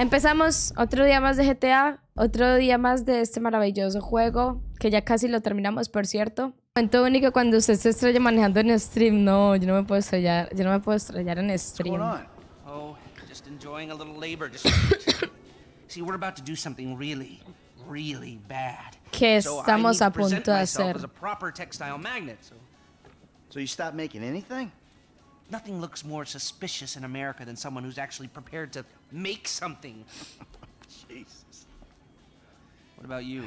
Empezamos otro día más de GTA, otro día más de este maravilloso juego, que ya casi lo terminamos, por cierto. Momento único cuando usted se estrella manejando en stream. No, yo no me puedo estrellar, yo no me puedo estrellar en stream. Oh, just enjoying a little labor. Just see, we're about to do something really, really bad. ¿Qué So estamos need a punto de hacer? as a proper textile magnet. So So you stopped making anything? nothing looks more suspicious in America than someone who's actually prepared to make something. Jesus. What about you?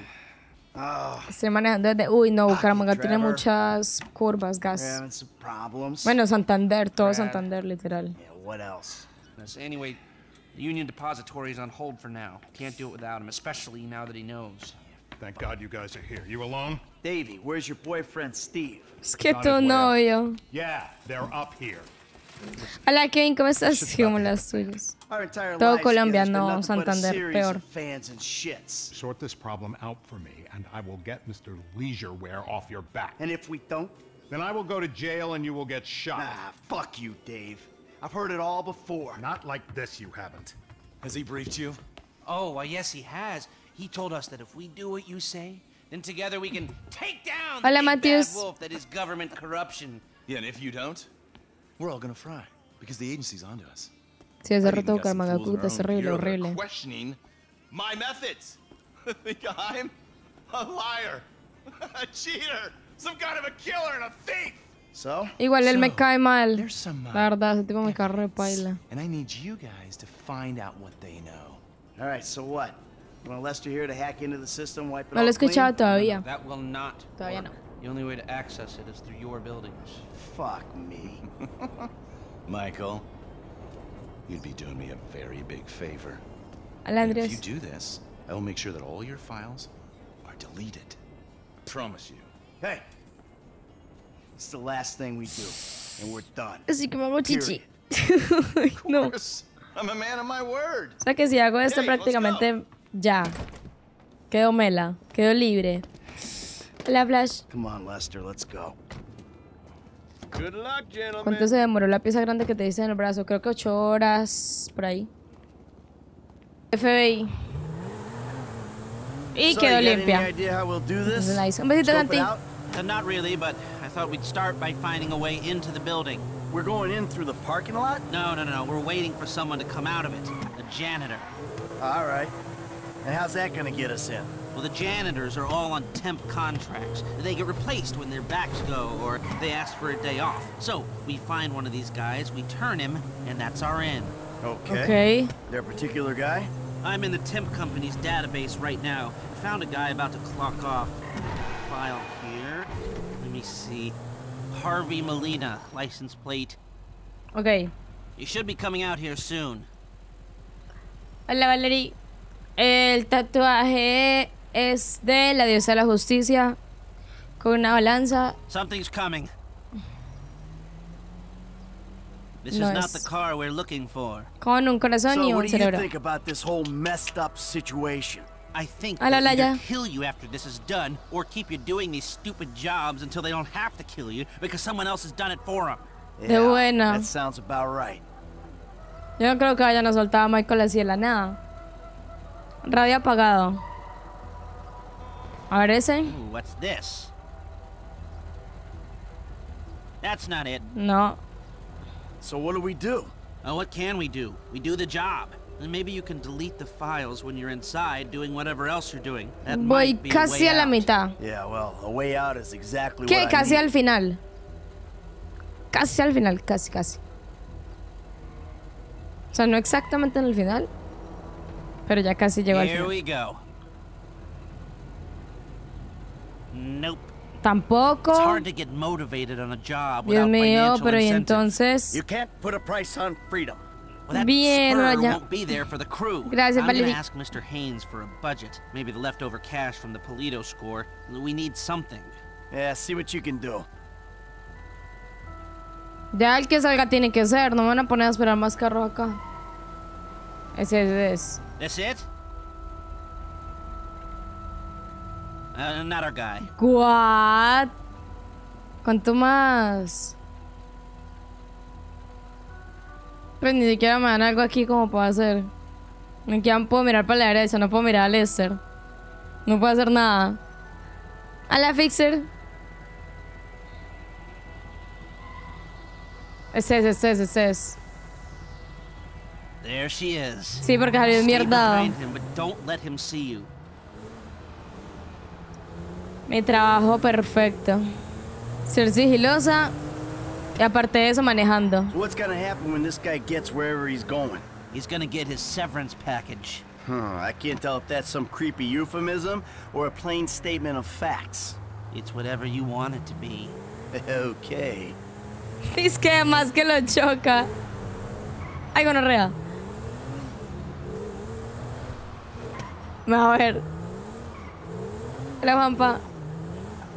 Ah. Oh, Estoy manejando desde... Uy, no, Bucaramanga tiene Trevor. muchas curvas, gas. having some problems. Bueno, Santander, todo Santander, literal. Yeah, what else? Yes, Anyway, the Union Depository is on hold for now. Can't do it without him, especially now that he knows. Thank God you guys are here. You alone? Davey, where's your boyfriend Steve? Es que Not tu novio. Yeah, they're up here. Hola, Kevin, ¿cómo estás? Sí, como las tuyas. Todo Colombia, no, Santander, peor. of fans and shits. Sort this problem out for me, and I will get Mr. Leisureware off your back. And if we don't, Then I will go to jail and you will get shot. ah, fuck you, Dave. I've heard it all before. Not like this, you haven't. Has he briefed you? Oh, well, yes, he has. He told us that if we do what you say, then together we can take down the Hola, big bad wolf that is government corruption. Yeah, and if you don't, we're all gonna fry because the agency's onto us. Sí, hace I've even rato got some Bucaramanga, fools puta, es around horrible, here that are horrible. Questioning my methods. Think I'm a liar, a cheater, some kind of a killer and a thief. So? Igual él me So, cae mal. There's some. uh, La verdad, ese tipo me cae re paila. And I need you guys to find out what they know. All right, so what? You want Lester here to hack into the system, wipe it No all lo he escuchado clean? todavía. That will not Todavía work. no. The only way to access it is through your buildings. Fuck me. Michael, you'd be doing me a very big favor. Hola, And if you do this, I will make sure that all your files are deleted. I Promise you. Hey, it's the last thing we do, and we're done. Así que me hago chichi. no. O Of course, I'm a man of my word. sea que si hago esto Hey, prácticamente ya. Quedo mela. Quedo libre. Hola, Flash. Come on, Lester, let's go. Good luck, gentlemen. ¿Cuánto se demoró la pieza grande que te hice en el brazo? Creo que ocho horas por ahí. FBI. Y quedó limpia. Nice. Un besito, Santi. Uh, not really, but I thought we'd start by finding a way into the building. We're going in through the parking lot? No, no, no, no. We're waiting for someone to come out of it. A janitor. All right. And how's that gonna get us in? Well, the janitors are all on temp contracts. They get replaced when their backs go or they ask for a day off. So, we find one of these guys, we turn him, and that's our end. Okay. Ok. There a particular guy? I'm in the temp company's database right now. I found a guy about to clock off. File here. Let me see. Harvey Molina, license plate. Ok. You should be coming out here soon. Hola, Valerie. El tatuaje es de la diosa de la justicia con una balanza. Something's coming. This No is not the car we're looking for. Con un corazón So y un cerebro. think about this whole messed up situation? I think they'll either kill you after this is done, or keep you doing these stupid jobs until they don't have to kill you because someone else has done it for them. De buena. That sounds about right. Yo no creo que vayan a soltar a Michael así de la nada. Radio apagado. A ver ese. Ooh, what's this? That's not it. No. So what do we do? Oh, what can we do? We do the job. And maybe you can delete the files when you're inside doing whatever else you're doing. That Voy might be a way a la out. mitad. Yeah, well, a way out is exactly ¿Qué? what I Casi need. al final. Casi al final, casi, casi. O sea, no exactamente en el final. Pero ya casi llegó al final. Here we go. Nope. Tampoco. It's hard to get motivated on a job Dios without mío, pero y entonces. You can't put a price on freedom. Well, Bien, spur Raya. won't be there for the crew. Gracias, I'm Valerie. ask Mr. Haynes for a budget. Maybe the leftover cash from the Polito score. We need something. Yeah, see what you can do. Ya el que salga tiene que ser. No me van a poner a esperar más carros acá. Ese es. That's it? Uh, not our guy. ¿What? ¿Cuánto más? Pues ni siquiera me dan algo aquí como para hacer. Aquí ya puedo mirar para la derecha, no puedo mirar a Lester. No puedo hacer nada. A la Fixer. Ese es, ese es, ese es. There she is. Sí, porque salió mierda. don't let him see you. Mi trabajo perfecto. Ser sigilosa y aparte de eso manejando. So what's gonna happen when this guy gets wherever he's going? He's gonna get his severance package. Huh, I can't tell if that's some creepy euphemism or a plain statement of facts. It's whatever you want it to be. okay. Es que además que lo choca. Ay, gonorrea. A ver. La Juanpa.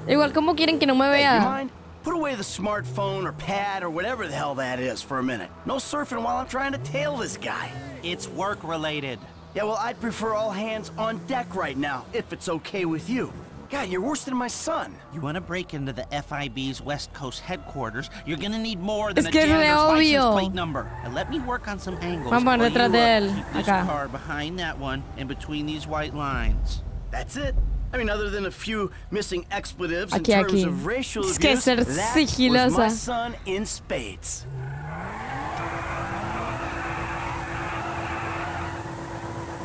Igual, ¿cómo quieren que no me vea? mind? Put away the smartphone or pad or whatever the hell that is for a minute. No surfing while I'm trying to tail this guy. It's work related. Yeah, well, I'd prefer all hands on deck right now, if it's okay with you. God, you're worse than my son. You want to break into the FIB's West Coast headquarters, you're gonna need more than Es a que es re janitor's license obvio. plate number. And let me work on some angles. Vamos while detrás de uh, él, keep this acá. car behind that one and between these white lines. That's it. I mean, other than a few missing expletives Aquí, in terms aquí. of racial Es que abuse, ser that was my sigilosa. son in spades.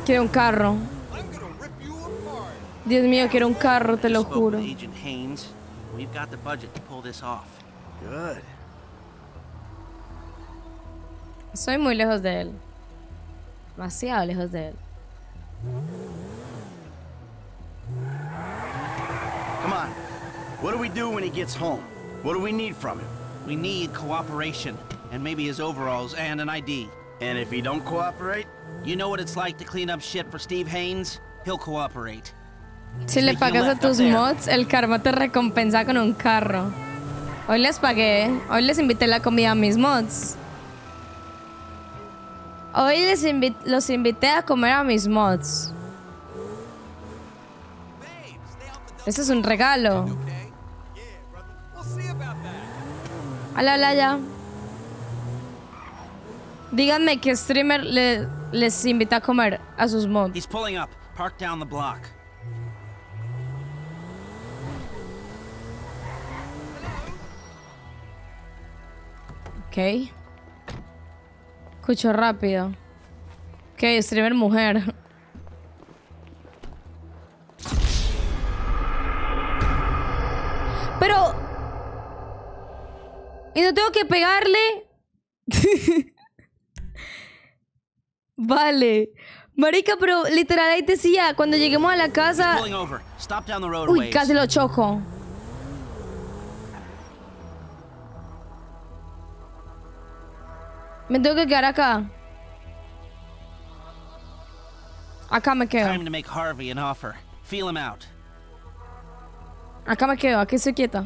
Quiero un carro. Dios mío, quiero un carro, te lo juro. with Agent Haynes. We've got the budget to pull this off. Good. Soy muy lejos de él. Demasiado lejos de él. Come on. What do we do when he gets home? What do we need from him? We need cooperation, and maybe his overalls and an ID. And if he don't cooperate? You know what it's like to clean up shit for Steve Haynes? He'll cooperate. Si le pagas a tus mods, el karma te recompensa con un carro. Hoy les pagué, hoy les invité la comida a mis mods. Hoy les invi- los invité a comer a mis mods. Eso es un regalo. Hola, hola, ya. Díganme qué streamer le- les invita a comer a sus mods. He's pulling up. Park down the block. Ok. Escucho rápido. Ok, streamer mujer. Pero... ¿Y no tengo que pegarle? vale. Marica, pero literal ahí decía, cuando lleguemos a la casa... Uy, casi lo choco. Me tengo que quedar acá. Acá me quedo. Time to make Harvey an offer. Feel him out. Ah, acaba cama aqui, ó. Que isso aqui tá.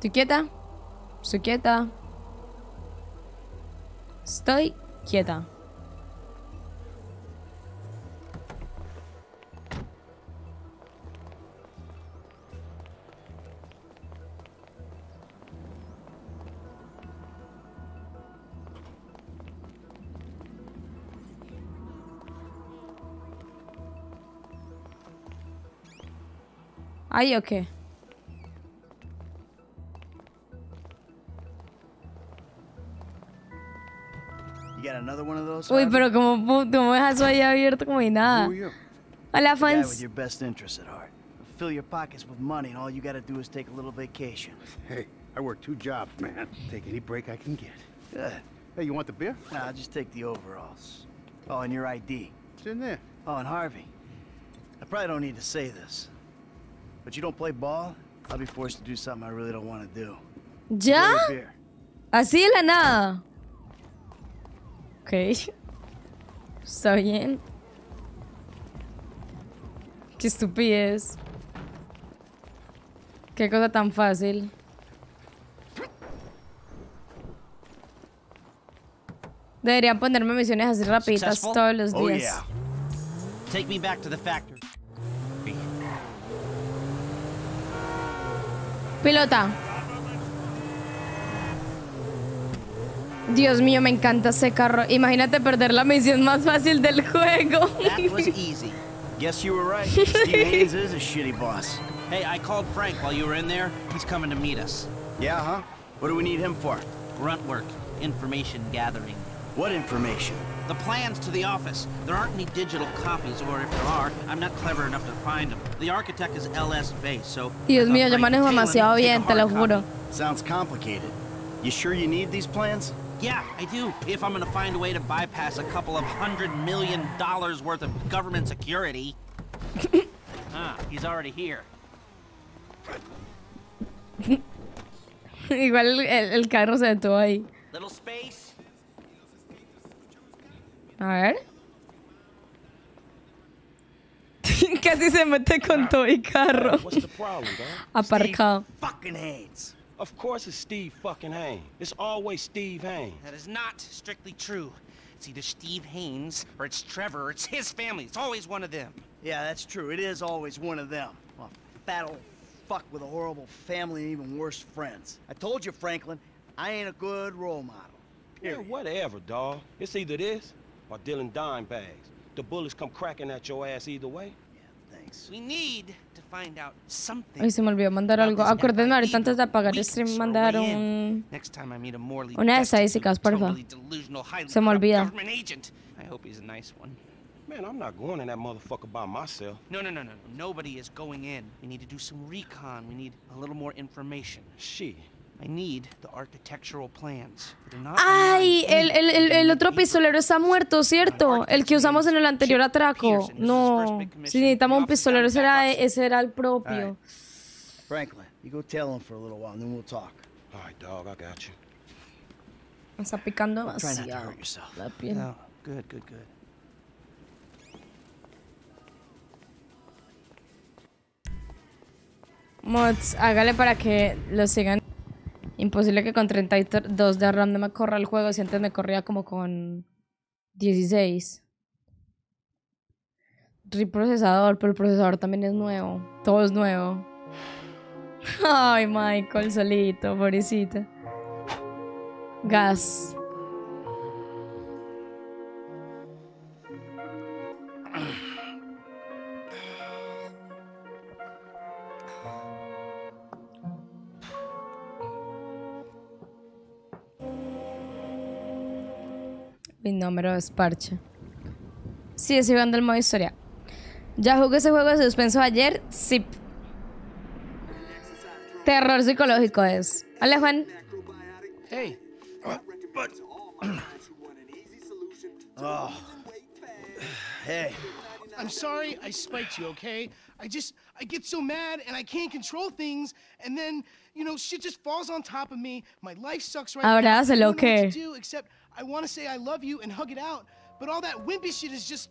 Tu quieta? estou quieta? Quieta. Ay, ok. You got another one of those? Uy, Harvey? pero como, pu- como dejas eso ahí abierto como y nada. Who are you? Hola, The with fans. your best interests at heart. Fill your pockets with money, and all you gotta do is take a little vacation. Hey, I work two jobs, man. Take any break I can get. Good. Hey, you want the beer? Nah, I'll just take the overalls. Oh, and your ID. It's in there. Oh, and Harvey. I probably don't need to say this, but you don't play ball, I'll be forced to do something I really don't want to do. ¿Ya? Así de la nada. Ok. Está bien. Qué estupidez. Qué cosa tan fácil. Deberían ponerme misiones así rapiditas todos los Oh, días. yeah. Take me back to the factory. Pilota. Dios mío, me encanta ese carro. Imagínate perder la misión más fácil del juego. That was easy. Guess you were right. Steve Haynes is a shitty boss. Hey, I called Frank while you were in there. He's coming to meet us. Yeah, huh? What do we need him for? Grunt work, information gathering. What information? The plans to the office. There aren't any digital copies, or if there are, I'm not clever enough to find them. The architect is LS Base, so... Dios I mío, thought yo Frank manejo Taylor demasiado would take a bien, te lo juro. Sounds complicated. You sure you need these plans? Yeah, I do. If I'm gonna find a way to bypass a couple of hundred million dollars worth of government security. ah, he's already here. Igual el, el- el carro se detuvo ahí. Little space. A ver. Casi se mete con todo y carro. What's the problem, dog? Aparcado. Steve fucking Haynes. Of course it's Steve fucking Haynes. It's always Steve Haynes. That is not strictly true. It's either Steve Haynes or it's Trevor or it's his family. It's always one of them. Yeah, that's true. It is always one of them. A fat old fuck with a horrible family and even worse friends. I told you, Franklin, I ain't a good role model. Yeah, whatever, dog. It's either this or dealing dime bags. The bullets come cracking at your ass either way. Thanks. We need to find out something. Ay, se me olvidó mandar algo. Acuérdenme ahorita antes de apagar el stream mandar un... Next time I meet a Morley Unas destitute, estadísticas, porfa. totally delusional, highly Se me olvida. I hope he's a nice one. Man, I'm not going in that motherfucker by myself. No, no, no, no, no. Nobody is going in. We need to do some recon. We need a little more information. Shit. I need the architectural plans. They're not Ay, el, el, el, el otro pistolero está muerto, ¿cierto? El que usamos en el anterior atraco. No, si necesitamos un pistolero, ese era, ese era el propio. Franklin, you go tell him for a little while, and then we'll talk. All right, dog, I got you. Me está picando Try not to demasiado hurt yourself. la piel. No, good, good, good. Mods, hágale para que lo sigan. Imposible que con 32 de RAM no me corra el juego si antes me corría como con 16. Reprocesador, pero el procesador también es nuevo. Todo es nuevo. Ay, Michael, solito, pobrecito. Gas. Mi número es parche. Sí, estoy jugando el modo historia. ¿Ya jugué ese juego de suspenso ayer? Sí. Terror psicológico es. Hola, Juan. Hey, Oh. Hey, I'm sorry I spiked you, okay? I just, I get so mad and I can't control things, and then, you know, shit just falls on top of me. My life sucks right now. I Abrázalo, don't know what ¿qué? to do except I want to say I love you and hug it out, but all that wimpy shit is just,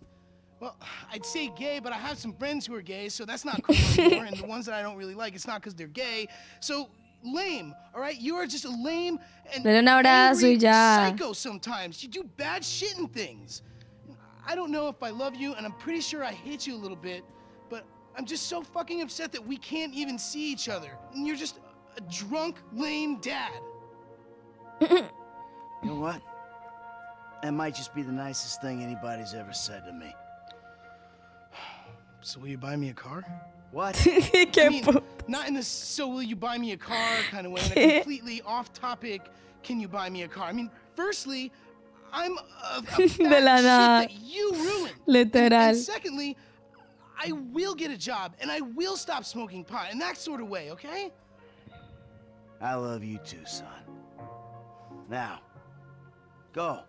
well, I'd say gay, but I have some friends who are gay, so that's not cool anymore. and the ones that I don't really like, it's not because they're gay. So lame, all right? You are just a lame and Dale un abrazo angry y ya. psycho sometimes. You do bad shit and things. I don't know if I love you, and I'm pretty sure I hate you a little bit, but I'm just so fucking upset that we can't even see each other. And you're just a drunk, lame dad. you know what? That might just be the nicest thing anybody's ever said to me. So will you buy me a car? What? I Qué mean, not in this "so will you buy me a car" kind of way. In a completely off-topic, can you buy me a car? I mean, firstly, I'm a, a fat De la shit nada. that you ruined. Literal. And, and secondly, I will get a job and I will stop smoking pot in that sort of way. Okay? I love you too, son. Now, go.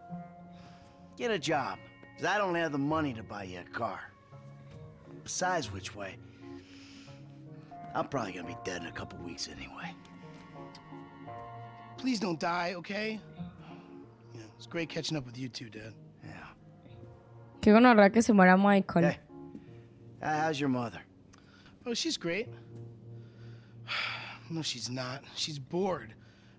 Get a job. 'cause I don't have the money to buy you a car. Besides which way, I'm probably gonna be dead in a couple weeks anyway. Please don't die. Okay? Yeah, it's great catching up with you too, Dad. Yeah. Qué gonorrea que se muera Michael. Hey, uh, how's your mother? Oh, she's great. No, she's not. She's bored.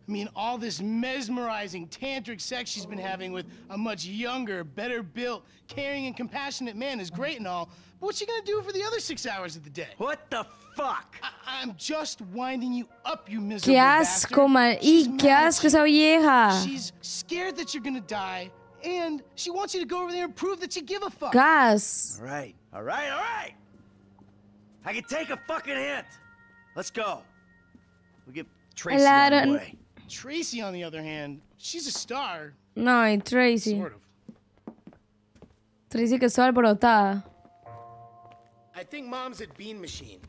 I mean, all this mesmerizing tantric sex she's been having with a much younger, better built, caring, and compassionate man is great and all. But what's she gonna do for the other six hours of the day? What the fuck? I- I'm just winding you up, you miserable Qué asco, bastard. man. She's Y qué mad asco esa vieja. She's scared that you're gonna die, and she wants you to go over there and prove that you give a fuck. Gas. All right, all right, all right. I can take a fucking hint. Let's go. We'll get Tracy out of the way. Tracy, on the other hand, she's a star, No, y Tracy. sort of. Tracy que está alborotada. I think mom's at Bean Machine.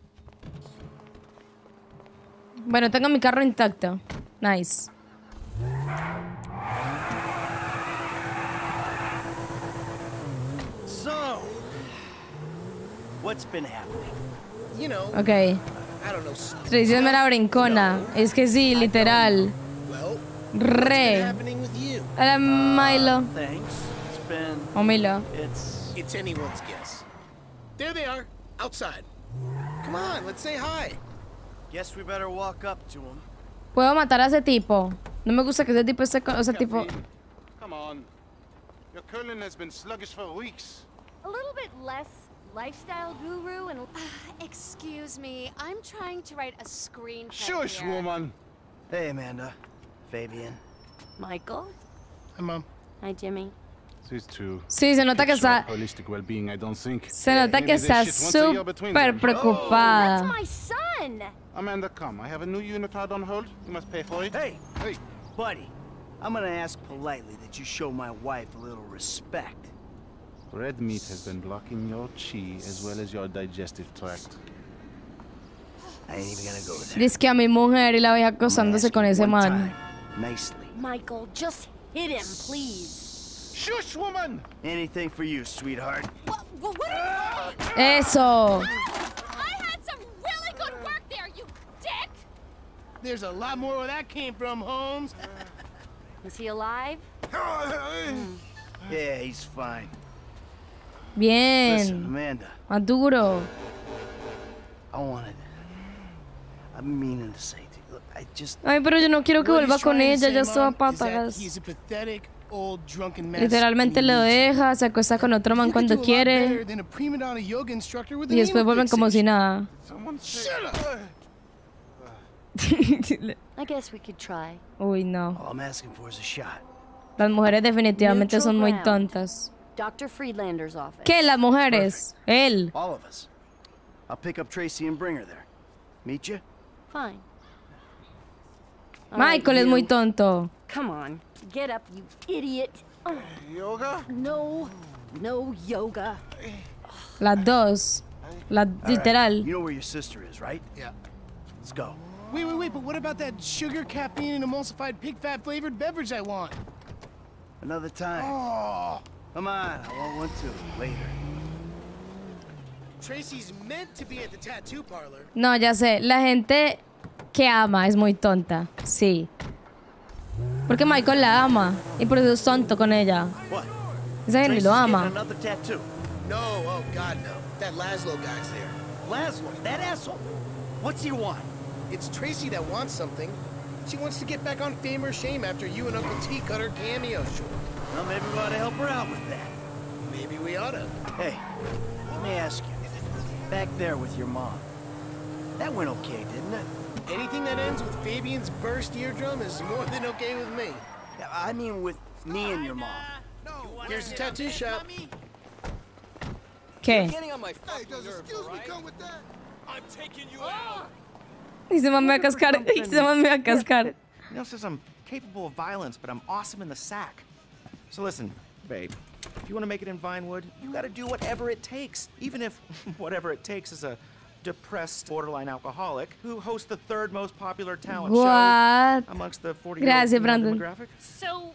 Bueno, tengo mi carro intacto. Nice. So, what's been happening? You know, Ok. I don't know. Tracy es mera brincona. Es que sí, literal. Well, what's Re. happening with you? Hola, uh, Milo. Thanks. It's been. O Milo. It's. It's anyone's guess. There they are, outside. Come on, let's say hi. Guess we better walk up to him. Puedo matar a ese tipo. No me gusta que ese tipo esté con. O sea, tipo. Come on. Your curling has been sluggish for weeks. A little bit less lifestyle guru and. Uh, excuse me, I'm trying to write a screenplay. Shush, here. woman. Hey, Amanda. Fabian. Michael? Hi, Mom. Hi, Jimmy. These two. Sí, se nota que está. Holistic well-being, I don't think. Se nota que está súper preocupada. Oh, my son! Amanda, come. I have a new unitard on hold. You must pay for it. Hey, Hey, buddy. I'm gonna ask politely that you show my wife a little respect. red meat has been blocking your chi as well as your digestive tract. I ain't even gonna go there. Dice que a mi mujer y la vieja acosándose con ese one man. Time, Nicely. Michael, just hit him, please. Shush, woman! Anything for you, sweetheart. What, what, what are you doing? Eso. Oh, I had some really good work there, you dick! There's a lot more where that came from, Holmes. Is he alive? Hmm. Yeah, he's fine. Listen, Bien. Amanda, Maduro. I wanted. I'm meaning to say Ay, pero yo no quiero que vuelva con ella. Ya estaba drunken mess. Literalmente lo deja, se acuesta con otro man cuando quiere. Y después vuelven como si nada. Uy, no. Las mujeres definitivamente son muy tontas. ¿Qué? Las mujeres. Él. All of us. I'll pick up Tracy and bring her there. Meet you? Fine. Michael es muy tonto. Come on, get up, you idiot. Yoga? no, no yoga. Las dos. Right. literal. You know where your sister is, right? Yeah. Let's go. Wait, wait, wait, but what about that sugar, caffeine, and emulsified pig fat flavored beverage I want? Another time. Oh, Come on, I want one too. Later. Tracy's meant to be at the tattoo parlor. No, ya sé. La gente que ama es muy tonta. Sí. Porque Michael la ama. Y por eso es tonto con ella. What? Esa gente lo ama. No, oh God, no. That Laszlo guy's there. Laszlo, that asshole. What's he want? It's Tracy that wants something. She wants to get back on fame or shame after you and Uncle T cut her cameo short. Well, maybe we ought to help her out with that. Maybe we oughta. Hey, let me ask you. Back there with your mom. That went okay, didn't it? Anything that ends with Fabian's burst eardrum is more than okay with me. Yeah, I mean with me and your mom. No. Here's the tattoo shop. ¿Qué? Y se me va a cascar. Y se me va a cascar. You know, says I'm capable of violence, but I'm awesome in the sack. So listen, babe, if you want to make it in Vinewood, you got to do whatever it takes. Even if whatever it takes is a depressed borderline alcoholic who hosts the third most popular talent What? show amongst the 40 year old Brandon. demographic. So,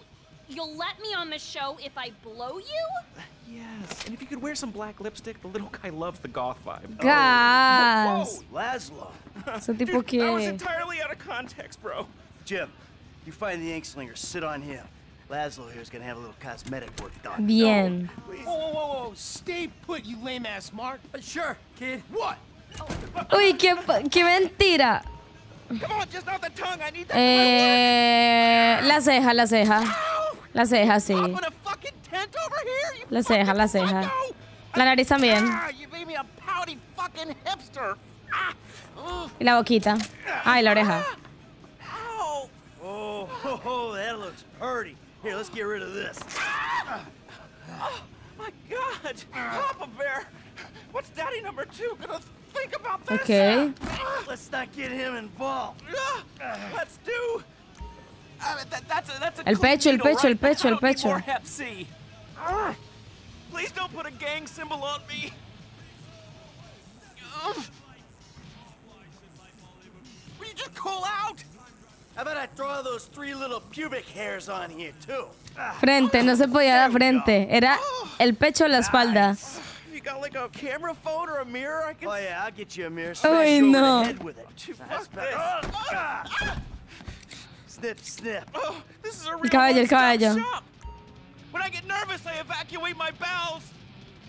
you'll let me on the show if I blow you? Yes, and if you could wear some black lipstick, the little guy loves the goth vibe. Gas. Oh. Laszlo. Ese tipo Dude, that was entirely out of context, bro. Jim, you find the ink slinger, sit on him. Laszlo here's gonna have a little cosmetic work done. Bien. whoa, whoa, whoa, whoa. Stay put, you lame ass Mark. Uh, sure, kid. What? Uy, qué, qué mentira. Eh, la ceja, la ceja. La ceja, sí. La ceja, la ceja. La nariz también. Ah. Ah. Y la boquita. Ay, la oreja. Oh. Here, let's. Oh, gonna think about this? Ok. Let's not get him involved. Ah, El pecho, el pecho, el pecho, el pecho. Ah, Please don't put a gang symbol on me. Will you just call out? How about I throw those three little pubic hairs on here, too? Ah, Frente, no se podía dar frente. Era el pecho o la espalda. You got like a camera phone or a mirror I can Oh, yeah, I'll get you a mirror. Smash Ay, you over no. the head with it. That's fuck better. this. Ah. Snip, snip. Oh, this is a real El caballo, el one-stop caballo. shop. When I get nervous, I evacuate my bowels.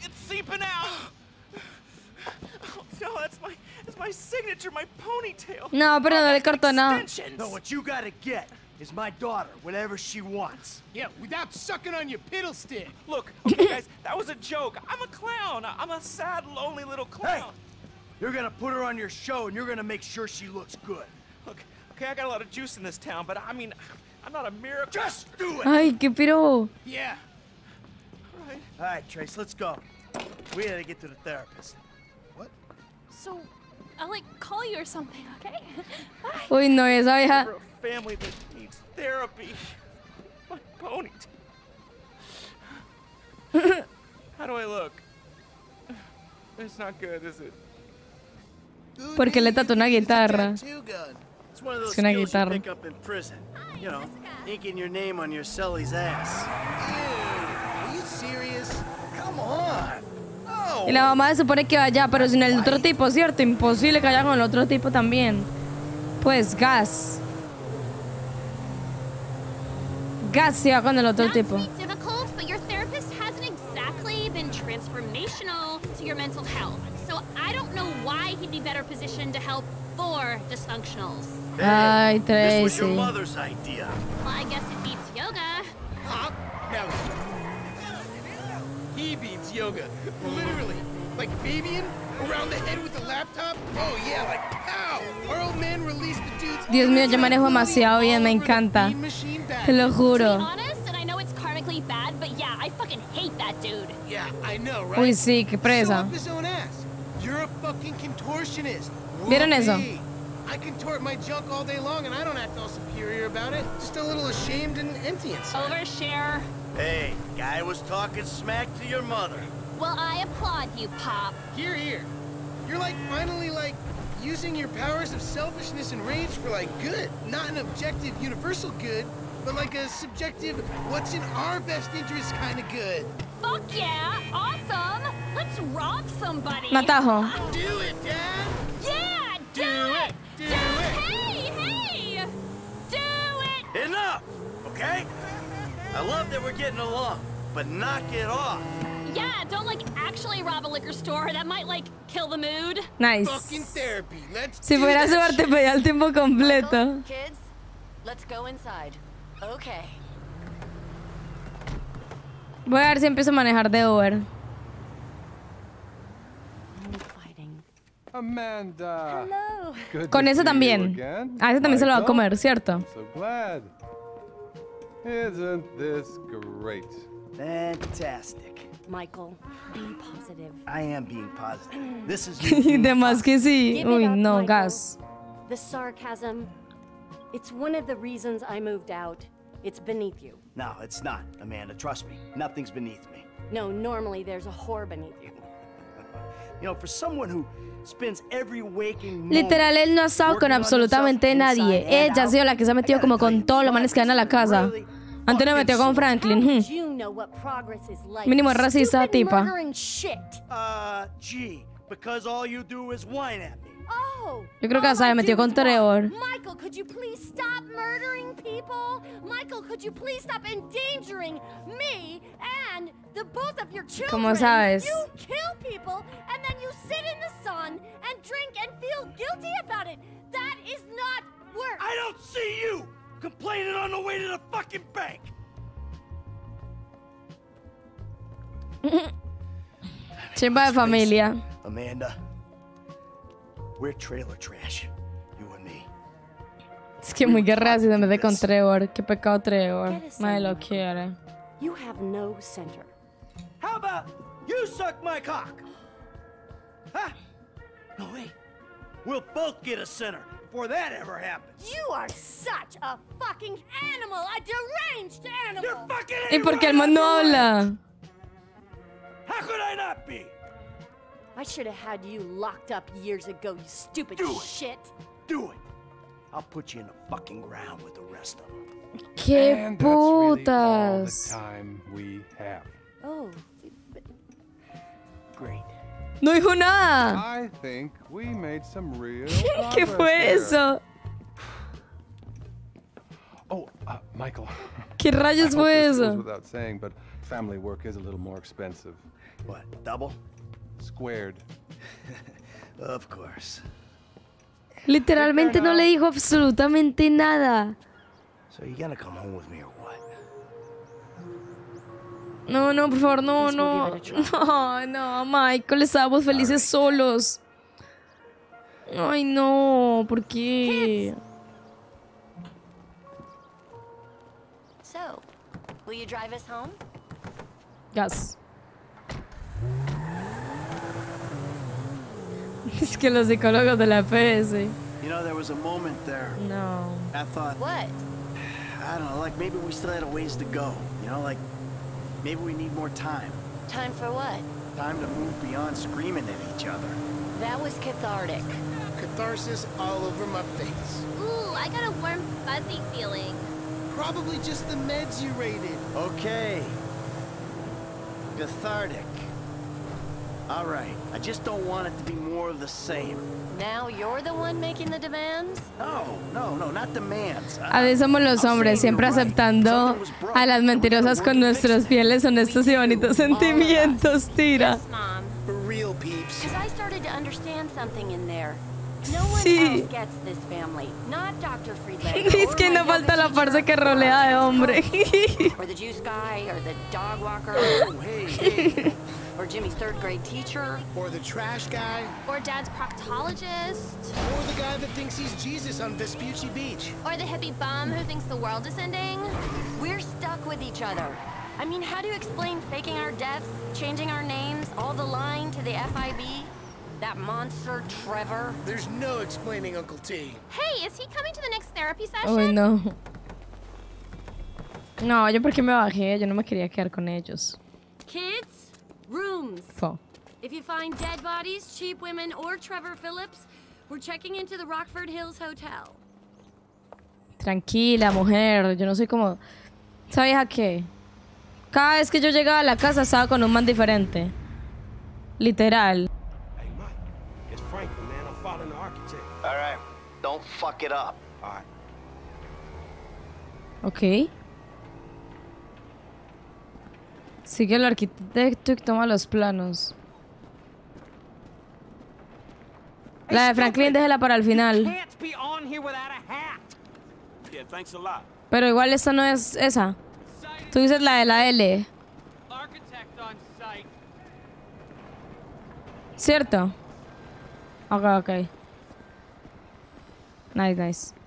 It's seeping out. Oh, no, that's my that's my signature, my ponytail. No, pero no le cortó nada. Extensions. No, what you gotta get is my daughter, whatever she wants. Yeah, without sucking on your piddle stick. Look, okay, guys, that was a joke. I'm a clown. I'm a sad, lonely little clown. Hey, You're gonna put her on your show, and you're gonna make sure she looks good. Look, okay, I got a lot of juice in this town, but I mean, I'm not a miracle. Just do it. Ay, qué piro. Yeah. Right. All right, Trace, let's go. We gotta get to the therapist. What? So, I'll like call you or something, okay? Bye. Uy, no, esa vieja. Family that needs therapy. My ponytail. How do I look? It's not good, is it? Porque le tatuó una guitarra. Es una guitarra. pick up in prison. You know, inking your name on your cellie's ass. Are you serious? Come on. Y la mamá se supone que vaya, pero sin el otro tipo, ¿cierto? Imposible que vaya con el otro tipo también. Pues Gas. Gas se va con el otro tipo. might be He beats yoga. Literally. Like Fabian around the head with a laptop. Oh yeah, like pow. Our old man released the dude's. Dios mío, yo manejo demasiado bien, me encanta. Te lo juro. I know it's karmically bad, but yeah, I fucking hate that dude. Yeah, I know, right? Uy, sí, qué presa. up his own ass. You're a fucking contortionist. ¿Vieron eso? I contort my junk all day long and I don't act all superior about it. Just a little ashamed and empty inside. Overshare. Hey, guy was talking smack to your mother. Well, I applaud you, Pop. Here, here. You're like finally like using your powers of selfishness and rage for like good. Not an objective universal good, but like a subjective what's in our best interest kind of good. Fuck yeah! Awesome! Let's rob somebody! Un atajo. Do it, Dad! Yeah! Do, it! Do it! Hey! Hey! Do it! Enough, okay? I love that we're getting along, but knock it off. Yeah, don't like actually rob a liquor store. That might like kill the mood. Nice. Fucking therapy. Let's Si fuera shit. pedía el tiempo completo. Kids, let's go inside. Okay. Voy a ver si empiezo a manejar de Uber. Amanda. Hello. Good Con ese también. again. A ese también se lo va a Michael. comer, ¿cierto? So glad. Isn't this great? Fantastic. Michael, be positive. I am being positive. This is Y demás que sí. Give it Uy, up, no, Michael. gas. The sarcasm, it's one of the reasons I moved out. It's beneath you. No, it's not, Amanda. Trust me. Nothing's beneath me. No, normally there's a whore beneath you. Literal, él no ha estado con absolutamente nadie. Ella ha sido out, la que se ha metido como con todos los manes que van a la casa. Antes no metió con Franklin. Hmm. Mínimo es racista, tipa. Yo creo que se I metió con. Trevor. Michael, could you please stop murdering people? Michael, could you please stop endangering me and the both of your children? ¿Cómo sabes? You kill people and then you sit in the sun and drink and feel guilty about it. That is not complaining on the way to the fucking bank. Chimba de familia. Amanda, we're trailer trash. You and me. Es que muy guerrera si se mete con Trevor. Qué pecado Trevor. Nadie lo quiere. You have no center. How about you suck my cock? Huh? No, wait. We'll both get a center before that ever happens. You are such a fucking animal, a deranged animal. You're fucking ¿Y por qué el man no habla? How could I not be? I should have had you locked up years ago, you stupid Do it. shit. Do it. I'll put you in the fucking ground with the rest of them. ¡Qué And that's really all the putas! time we have. Oh, Great. No dijo nada. I think we made some real ¿Qué progress fue there. eso? Oh, uh, Michael. ¿Qué rayos I hope fue this goes eso? Without saying, but family work is a little more expensive. What, double? Squared. Of course. Literalmente no le dijo absolutamente nada. So you gonna come home with me or what? No, no, por favor, no, no. No, no, Michael, estábamos felices solos. Ay, no, ¿por qué? so, will you drive us home? Gas. Es que los psicólogos de la PS. You know, there was a moment there. No. I thought, What? I don't know, like maybe we still had a ways to go. You know, like maybe we need more time. Time for what? Time to move beyond screaming at each other. That was cathartic. Catharsis all over my face. Ooh, I got a warm, fuzzy feeling. Probably just the meds you rated. Okay. Cathartic. All right. I just don't want it to be more of the same. Now you're the one making the demands? No, no, no, not demands. A veces somos los hombres siempre aceptando a las mentirosas con nuestros fieles, honestos y bonitos sentimientos, tira. Mom. For real, peeps. Because I started to understand something in there. No one Sí. else gets this family. Not Dr. Friedlander. Es que no falta la farsa que rolea de hombre. Or the juice guy, or the dog walker, hey, hey. or Jimmy's third grade teacher, Or the trash guy. Or Dad's proctologist. Or the guy that thinks he's Jesus on Vespucci Beach. Or the hippie bum who thinks the world is ending. We're stuck with each other. I mean, how do you explain faking our deaths, changing our names, all the lying to the FIB? That monster Trevor? There's no explaining Uncle T. Hey, is he coming to the next therapy session? Uy, no. No, yo porque me bajé, yo no me quería quedar con ellos. Kids, rooms. If you find dead bodies, cheap women, or Trevor Phillips, we're checking into the Rockford Hills Hotel. Tranquila, mujer, yo no soy como... ¿Sabes a qué? Cada vez que yo llegaba a la casa estaba con un man diferente. Literal. Hey, Mike. It's Franklin, man. I'm following the architect. All right. Don't fuck it up. All right. Ok. Sigue el arquitecto y toma los planos. La de Franklin déjela para el final. Pero igual esta no es esa. Tú dices la de la L. Architect on site. ¿Cierto? Ok, ok. Nice, nice.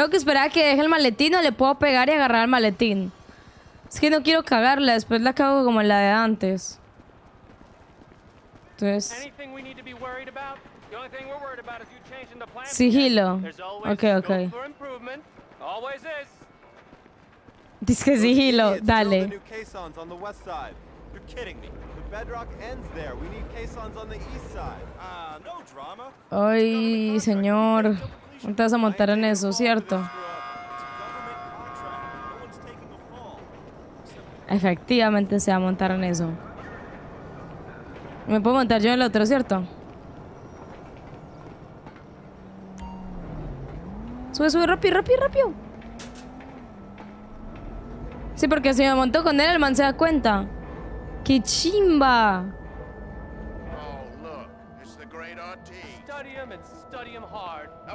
Tengo que esperar a que deje el maletín o le puedo pegar y agarrar el maletín. Es que no quiero cagarla, después la cago como la de antes. Entonces, sigilo. Ok, ok. Dice que sigilo, dale. new caissons on the west side. You're kidding me. The bedrock ends there. We need caissons on the east side. Ah, no drama. Ay, señor. No te vas a montar en eso, ¿cierto? Efectivamente se va a montar en eso. Me puedo montar yo en el otro, ¿cierto? Sube, sube, rápido, rápido, rápido. Sí, porque si me monto con él, el man se da cuenta. ¡Qué chimba!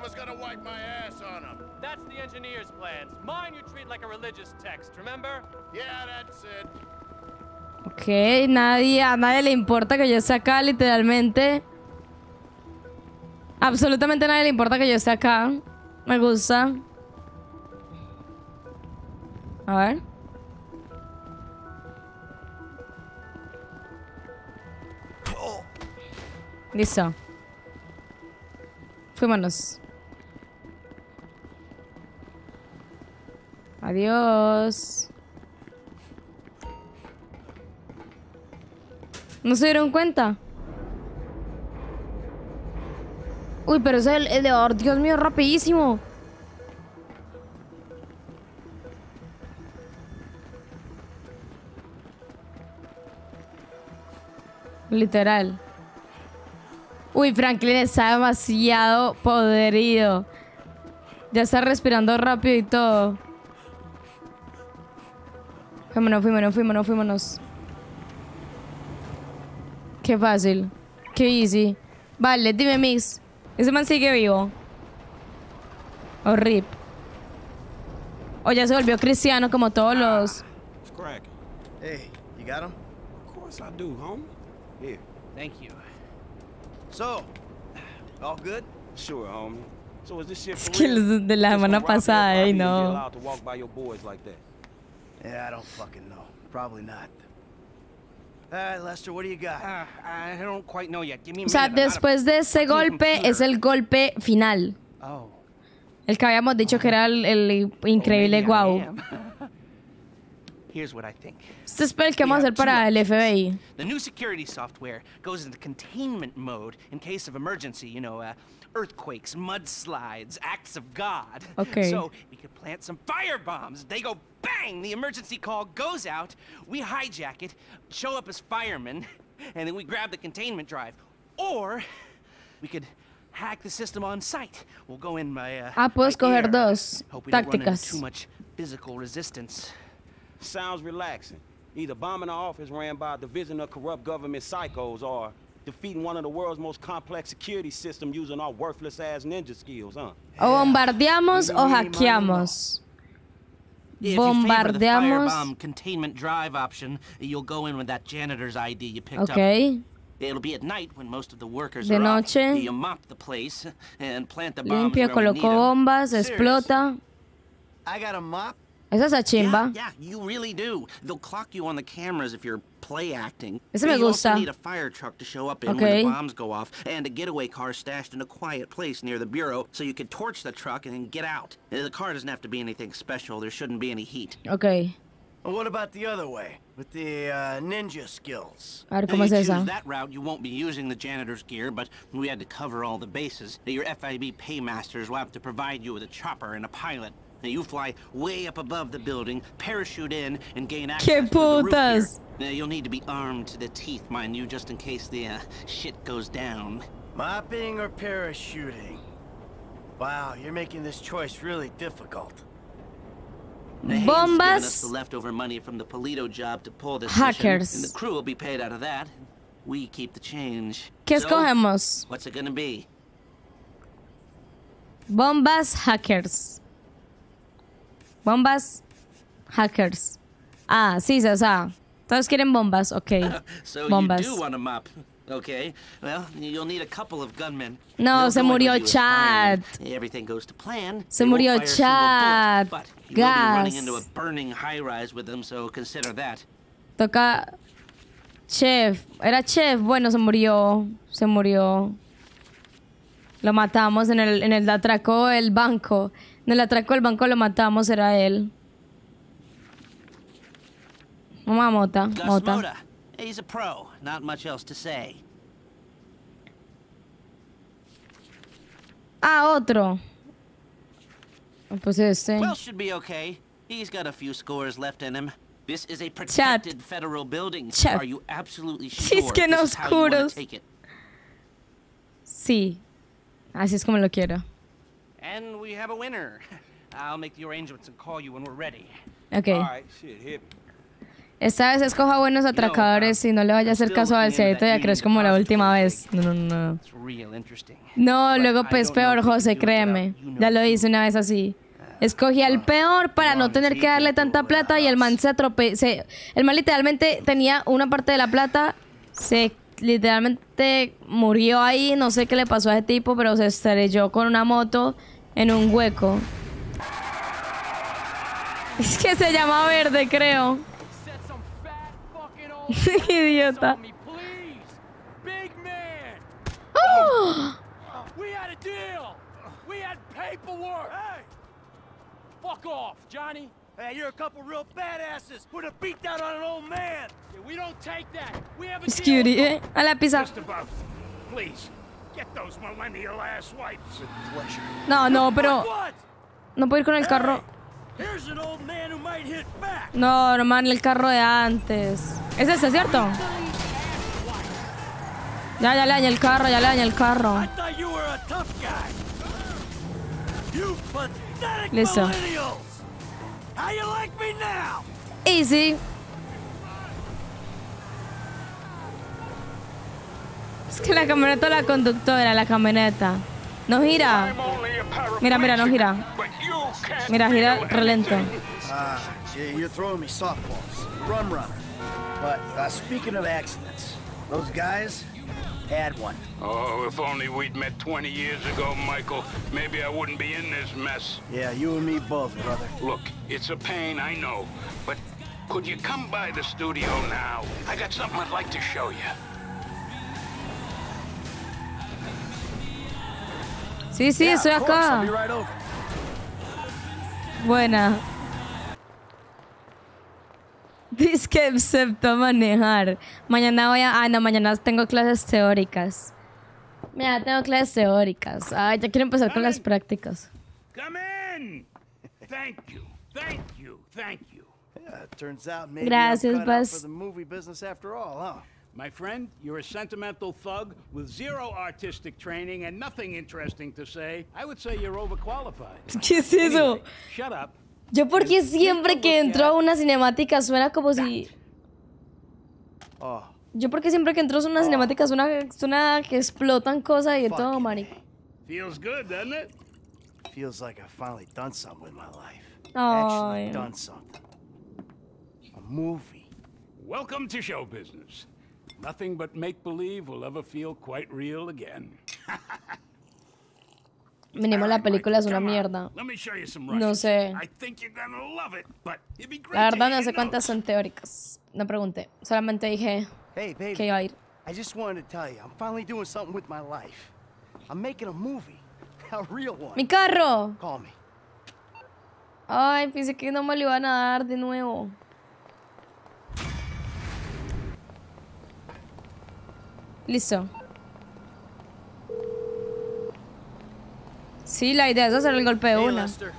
Was gonna wipe my ass on him. That's the engineer's plans. Mine you treat like a religious text, remember? Yeah, that's it. Ok, nadie, a nadie le importa que yo esté acá, literalmente. Absolutamente a nadie le importa que yo esté acá. Me gusta. A ver. Listo. Fuímonos. Adiós. ¿No se dieron cuenta? Uy, pero es el, el de ahora, Dios mío, rapidísimo. Literal. Uy, Franklin está demasiado podrido. Ya está respirando rápido y todo. Fuímonos, fuímonos, fuímonos, fuímonos. Qué fácil. Qué easy. Vale, dime, Mix. ¿Ese man sigue vivo? O RIP. O ya se volvió cristiano como todos los... It's cracking. Hey, you got him? Of course I do, homie. Here. Thank you. So, all good? Sure, homie. So is this shit Es for que real? los de la semana pasada, eh, no. Yeah, I don't fucking know. Probably not. All right, Lester, what do you got? I don't quite know yet. Give me a O sea, después de ese golpe es el golpe final. Oh. El que habíamos dicho que era el, el increíble guau. am. Here's what I think. Este es el que vamos a hacer para el FBI. The new security software goes into containment mode in case of emergency, you know, uh, earthquakes, mudslides, acts of God. Okay. So we could plant some fire bombs. They go bang! The emergency call goes out. We hijack it, show up as firemen, and then we grab the containment drive. Or we could hack the system on site. We'll go in by, uh, Ah, puedo by escoger air. dos Hope we don't run into tácticas. too much physical resistance. Sounds relaxing. Either bombing an office ran by a division of corrupt government psychos or defeating one of the world's most complex security systems using our worthless ass ninja skills, huh? O bombardeamos o hackeamos. If you favor the Bombardeamos. firebomb containment drive option, you'll go in with that janitor's ID you picked up. Ok. It'll be at night when most of the workers De are noche. off. You mop the place and plant the bombs Limpia, where we need colocó 'em. bombas, explota. I got a mop. Esa es la chimba. Yeah, you really do. They'll clock you on the cameras if you're play acting. Ese me you also gusta. need a fire truck to show up in Okay. when the bombs go off, and a getaway car stashed in a quiet place near the bureau, so you could torch the truck and then get out. The car doesn't have to be anything special. There shouldn't be any heat. Ok. Well, what about the other way? With the uh, ninja skills? A ver Now, cómo es you esa. that route, you won't be using the janitor's gear, but we had to cover all the bases. Now, Your FIB paymasters will have to provide you with a chopper and a pilot. Now, you fly way up above the building, parachute in, and gain access to the roof here. putas! Now, you'll need to be armed to the teeth, mind you, just in case the uh, shit goes down. Mopping or parachuting? Wow, you're making this choice really difficult. Now, Haynes given us Bombas. the leftover money from the Polito job to pull this Hackers. mission, and the crew will be paid out of that. We keep the change. ¿Qué So, escogemos? What's it gonna be? Bombas hackers. Bombas hackers. Ah, sí, o sea. Todos quieren bombas, ok. So bombas. you do want a mop, okay? Well, you'll need a couple of gunmen. No, se murió Chad. firemen. Everything goes to plan. Se murió Chad. bullet, But running Gas. into a burning high-rise with them, so consider that. Toca. Chef. Era chef. Bueno, se murió. Se murió. Lo matamos en el, en el atraco del banco. En el atraco del banco lo matamos, era él. Mamá Mota. Mota. He's a pro. Not much else to say. Ah, otro. Pues este. Well, should be okay. He's got a few scores left in him. This is a protected federal building. Chat. Are you absolutely sure es que no this is how you wanna oscuros. take it? Sí. Así es como lo quiero. And we have a winner. I'll make the arrangements and call you when we're ready. Ok. All right, shit, hit me. Esta vez escoja buenos atracadores y no le vaya a hacer caso al ciadito y a como la última vez. No, no, no. It's real interesting. No, luego pues peor, José, créeme. Ya lo hice una vez así. Escogí al peor para no tener que darle tanta plata y el man se atropelló. El man literalmente tenía una parte de la plata, se literalmente murió ahí, no sé qué le pasó a ese tipo, pero se estrelló con una moto en un hueco. Es que se llama verde, creo. Idiota. ¡Oh! We had a deal. We had paperwork. Hey, fuck off, Johnny. Hey, you're a couple real badasses. Put a beat down on an old man. Yeah, we don't take that. We have a deal. cutie, ¿eh? A la pizza. Just about. Please, No, no, pero no puedo ir con el carro. No, no man, el carro de antes. ¿Es ese, cierto? Ya, ya le dañé el carro, ya le dañé el carro. I thought Es que la camioneta, la conductora, la camioneta. No gira. Mira, mira, no gira. Mira, gira relento. Ah, gee, you're throwing me softballs. Rum runner. But uh, speaking of accidents, those guys had one. Oh, if only we'd met 20 years ago, Michael, maybe I wouldn't be in this mess. Yeah, you and me both, brother. Look, it's a pain, I know, but could you come by the studio now? I got something I'd like to show you. Sí, sí, estoy acá. Buena. Dice que excepto manejar. Mañana voy a... Ah, no, mañana tengo clases teóricas. Mira, tengo clases teóricas. Ay, ya quiero empezar con las prácticas. Come in! Thank you, thank you, thank you. Yeah, it turns out maybe Gracias, Buzz. For the movie business after all, huh? My friend, you're a sentimental thug with zero artistic training and nothing interesting to say. I would say you're overqualified. ¿Qué es eso? Anyway, shut up. Yo porque siempre que entro a una cinemática suena como si... Oh, Yo porque siempre que entro a una oh. cinemática suena, suena que explotan cosas y de todo, marico. Feels good, doesn't it? feels like I've finally done something with my life. Ay. Actually done something. A movie. Welcome to show business. Nothing but make believe will ever feel quite real again. Mínimo la película es una mierda. Let me show you some No sé. I think you're gonna love it, but it'd be great La verdad no sé cuántas son teóricas. No pregunté. Solamente dije que iba a ir. I just wanted to tell you, I'm finally doing something with my life. I'm making a movie. A real one. ¡Mi carro! Call me. Ay, pensé que no me lo iban a dar de nuevo. Listo. Sí, la idea es hacer el golpe de Hey, una. Lester.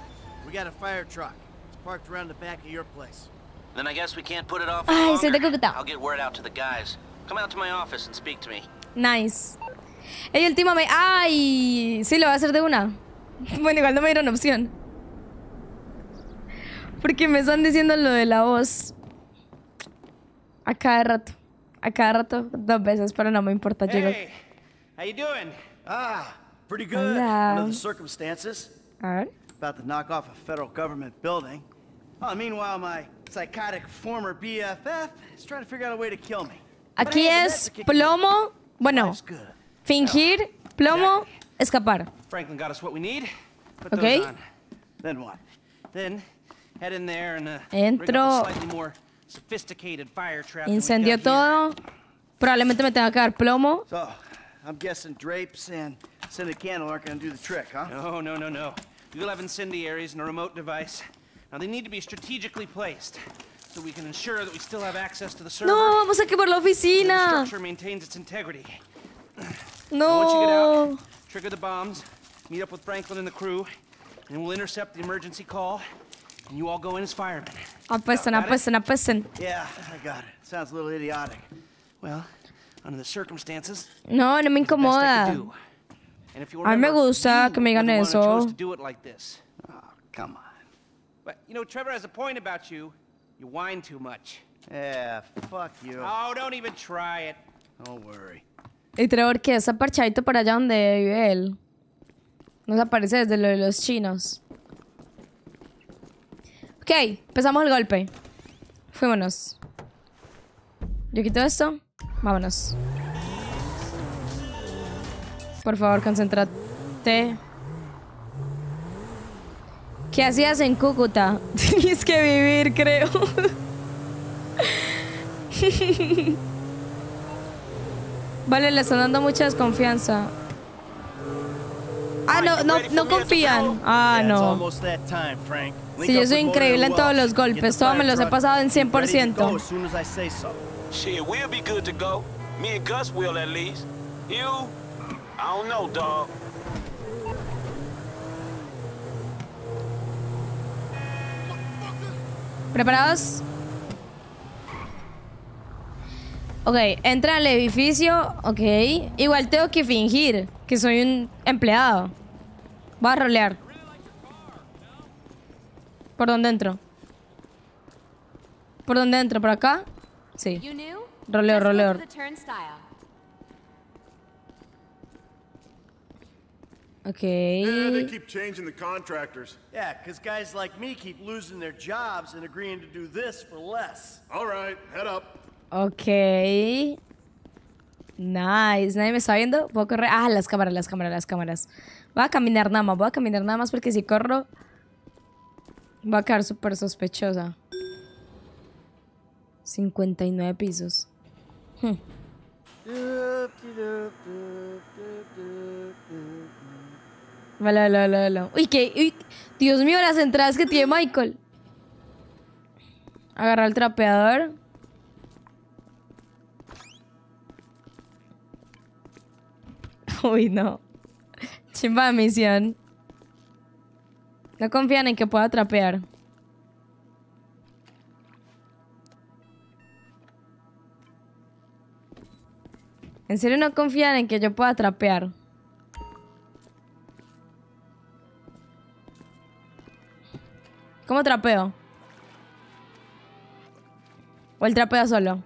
We got a fire truck. It's parked around the back of your place. Then I guess we can't put it off. Ay, soy de. Cúcuta. I'll get word out to the guys. Come out to my office and speak to me. Nice. Ey, última me... ¡Ay! Sí, lo voy a hacer de una. Bueno, igual no me dieron opción. Porque me están diciendo lo de la voz. A cada rato. A cada rato, dos veces, pero no me importa. Llego. Hey, how you doing? Ah, pretty good. Hola. Under the circumstances. A ver. About to knock off a federal government building. Oh, meanwhile, my psychotic former BFF is trying to figure out a way to kill me. Aquí es plomo. Bueno, fingir, plomo, escapar. Franklin got us what we need. Put Okay. those on. Then what? Then head in there and uh, Entro. rig up a slightly more sophisticated fire trap. than we've Incendio todo. Probablemente me tenga que dar plomo. So, I'm guessing drapes and scented candle aren't going to do the trick, huh? No, no, no, no. You'll have incendiaries and a remote device. Now they need to be strategically placed so we can ensure that we still have access to the server. No, vamos a quemar la and the structure maintains its integrity. Now, once you get out, trigger the bombs, meet up with Franklin and the crew, and we'll intercept the emergency call, and you all go in as firemen. Apuesten, apuesten, apuesten. Yeah, I got it. Sounds a little idiotic. Well, under the circumstances, No, no me incomoda. could do. And if you A mí me gusta que me digan eso. to do it like this. Oh, come on. But you know, Trevor has a point about you. You whine too much. Yeah, fuck you. Oh, don't even try it. Don't worry. Y Trevor, que está parchadito por allá donde vive él. No se aparece desde lo de los chinos. Ok, empezamos el golpe. Fuímonos. Yo quito esto. Vámonos. Por favor, concéntrate. ¿Qué hacías en Cúcuta? Tienes que vivir, creo. vale, le están dando mucha desconfianza. Ah, no, no, no confían. Ah, no. Sí, yo soy increíble en todos los golpes. Todo me los he pasado en truck. Ready to go 100%. as soon as I say so. Shit, we'll be good to go. Me and Gus will at least. You? I don't know, dog. ¿Preparados? Ok, entra al edificio. Ok. Igual tengo que fingir que soy un empleado. Voy a rolear. ¿Por dónde entro? ¿Por dónde entro? ¿Por acá? Sí. Roleo, roleo. to the turnstile. Ok. Yeah, they keep changing the contractors. Yeah, because guys like me keep losing their jobs and agreeing to do this for less. All right, head up. Ok. Nice. ¿Nadie me está viendo? ¿Puedo correr? Ah, las cámaras, las cámaras, las cámaras. Voy a caminar nada más. Voy a caminar nada más porque si corro... Va a quedar súper sospechosa. 59 pisos. Hmm. Vale, vale, vale. Uy, que... Uy, Dios mío, las entradas que tiene Michael. Agarrar el trapeador. Uy, no. Chimba de misión. No confían en que pueda trapear. En serio no confían en que yo pueda trapear. ¿Cómo trapeo? ¿O el trapea solo?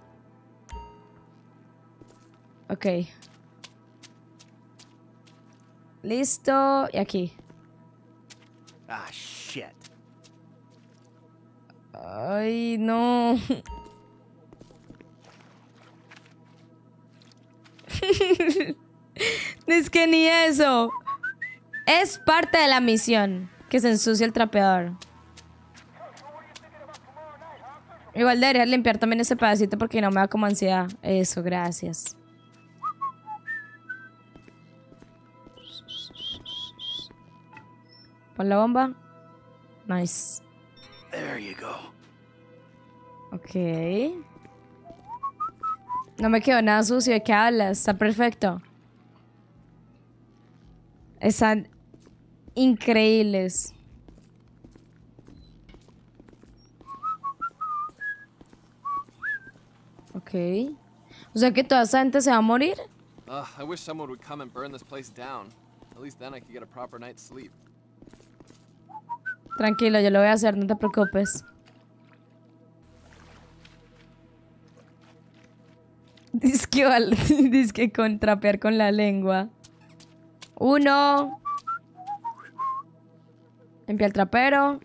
Ok. Listo. Y aquí. Ah, shit. Ay, no. es que ni eso. Es parte de la misión que se ensucia el trapeador. Igual deberías limpiar también ese pedacito porque no me da como ansiedad. Eso, gracias. Pon la bomba. Nice. There you go. Ok. No me quedó nada sucio. ¿De qué hablas? Está perfecto. Están increíbles. Ok. O sea que toda esa gente se va a morir. Ugh, I wish someone would come and burn this place down. At least then I could get a proper night's sleep. Tranquilo, yo lo voy a hacer, no te preocupes. Dice que, val- dice que con trapear con la lengua. Uno. Limpia el trapero.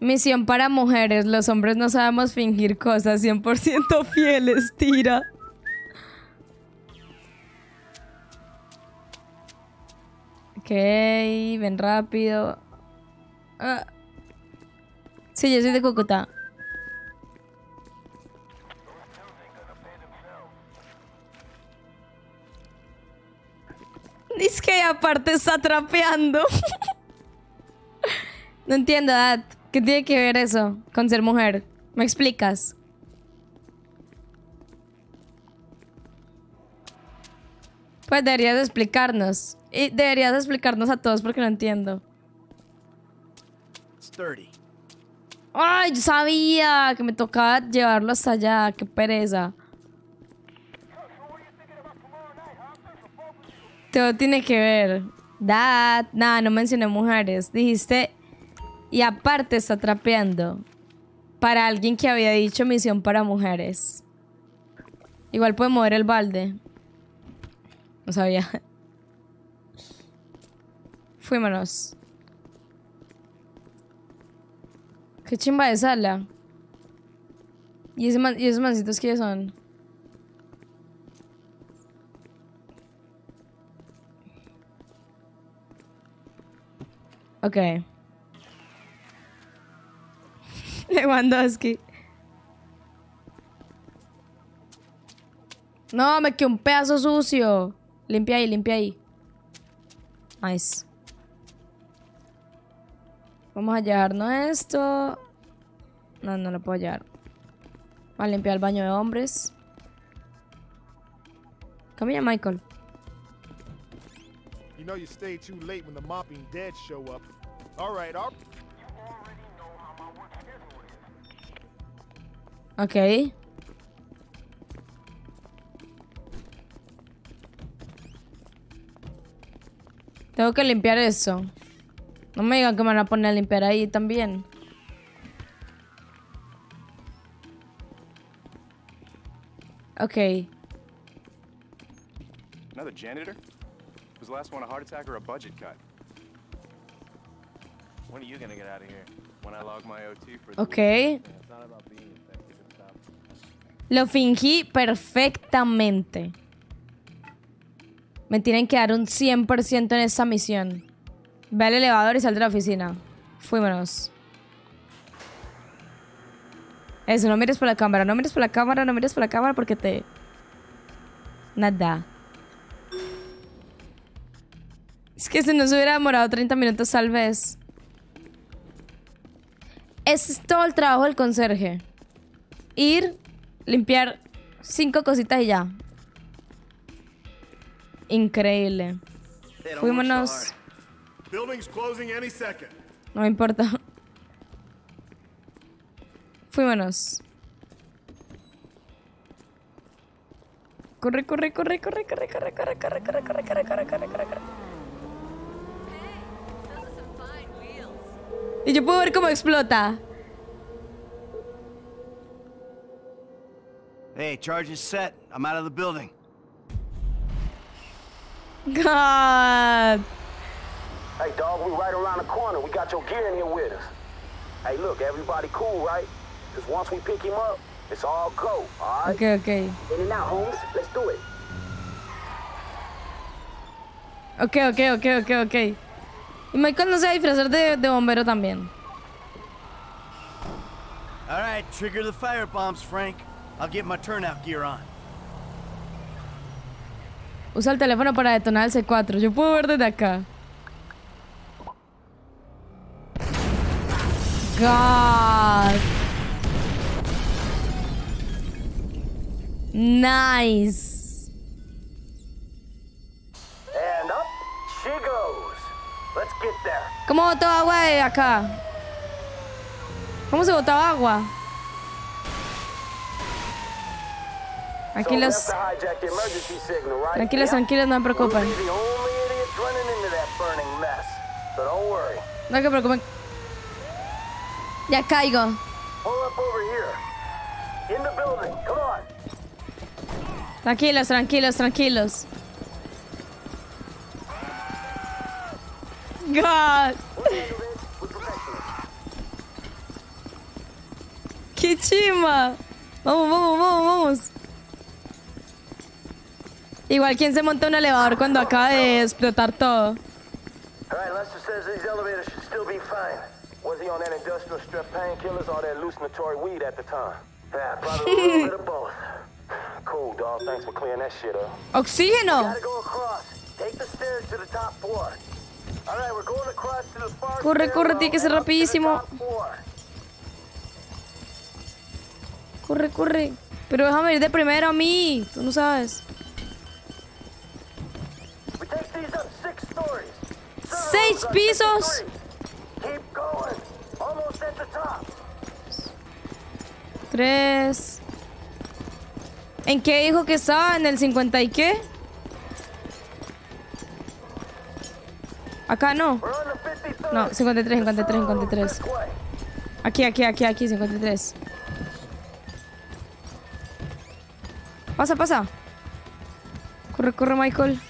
Misión para mujeres. Los hombres no sabemos fingir cosas. 100% fieles, tira. Ok, ven rápido. Ah. Sí, yo soy de Cúcuta. Es que aparte está trapeando. no entiendo, Dad. ¿Qué tiene que ver eso con ser mujer? ¿Me explicas? Pues deberías explicarnos. Y deberías explicarnos a todos porque no entiendo. It's 30. ¡Ay! Yo sabía que me tocaba llevarlo hasta allá. ¡Qué pereza! Todo tiene que ver. Dad. Nada, no mencioné mujeres. Dijiste Y aparte está trapeando. Para alguien que había dicho misión para mujeres. Igual puede mover el balde. No sabía. Fuímonos. Qué chimba de sala. ¿Y, ese man- ¿Y esos mancitos qué son? Ok. Lewandowski. No, me quedó un pedazo sucio. Limpia ahí, limpia ahí. Nice. Vamos a llevarnos esto. No, no lo puedo llevar. Vamos a limpiar el baño de hombres. Camilla, Michael. You know you stayed too late when the mopping dead show up. All right, all Ok. Tengo que limpiar eso. No me digan que me van a poner a limpiar ahí también. Ok. Another janitor? Was the last one a heart attack or a budget cut? When are you gonna get out of here? When I log my OT for the Ok. week? It's not about being effective, it's about Lo fingí perfectamente. Me tienen que dar un 100% en esta misión. Ve al elevador y sal de la oficina. Fuímonos. Eso, no mires por la cámara, no mires por la cámara, no mires por la cámara porque te... Nada. Es que si no se hubiera demorado 30 minutos tal vez. Ese es todo el trabajo del conserje. Ir, limpiar cinco cositas y ya. Increíble. Fuímonos. Building's closing any second. No me importa. Fuímonos. Corre, corre, corre, corre, corre, corre, corre, corre, corre, corre, corre, corre, corre, corre, corre. Y yo puedo ver cómo explota. Hey, charge is set. I'm out of the building. God. Hey, dog, we right around the corner. We got your gear in here with us. Hey, look, everybody cool, right? Because once we pick him up, it's all go, all right? Ok, ok. In and out, Holmes. Let's do it. Ok, ok, ok, ok, ok. Y Michael no se va a disfrazar de, de bombero también. All right, trigger the fire bombs, Frank. I'll get my turnout gear on. Usa el teléfono para detonar el C4. Yo puedo ver desde acá. God. Nice. And up she goes. Let's get there. ¿Cómo botó agua de acá? ¿Cómo se botaba agua? Tranquilos, tranquilos, tranquilos, no me preocupen. be the only Come on. Tranquilos, tranquilos, tranquilos. God. ¡Qué chima! Vamos, vamos, vamos, vamos. Igual, ¿quién se monta un elevador cuando acaba de explotar todo? All right, Lester says these elevators should still be fine. On that industrial strep painkillers or that hallucinatory weed at the time? Yeah, probably a little bit of both. Cool, dog. Thanks for clearing that shit up. ¡Oxígeno! Gotta go across. Take the stairs to the top floor. All right, we're going across to the far Corre, corre, tiene que ser rapidísimo. Corre, corre. Pero déjame ir de primero a mí. Tú no sabes. ¡Seis pisos! Keep going. Almost at the top. Tres. ¿En qué dijo que estaba? ¿En el 50 y qué? Acá no. No, 53, 53, 53. Aquí, aquí, aquí, aquí, 53. Pasa, pasa. Corre, corre, Michael.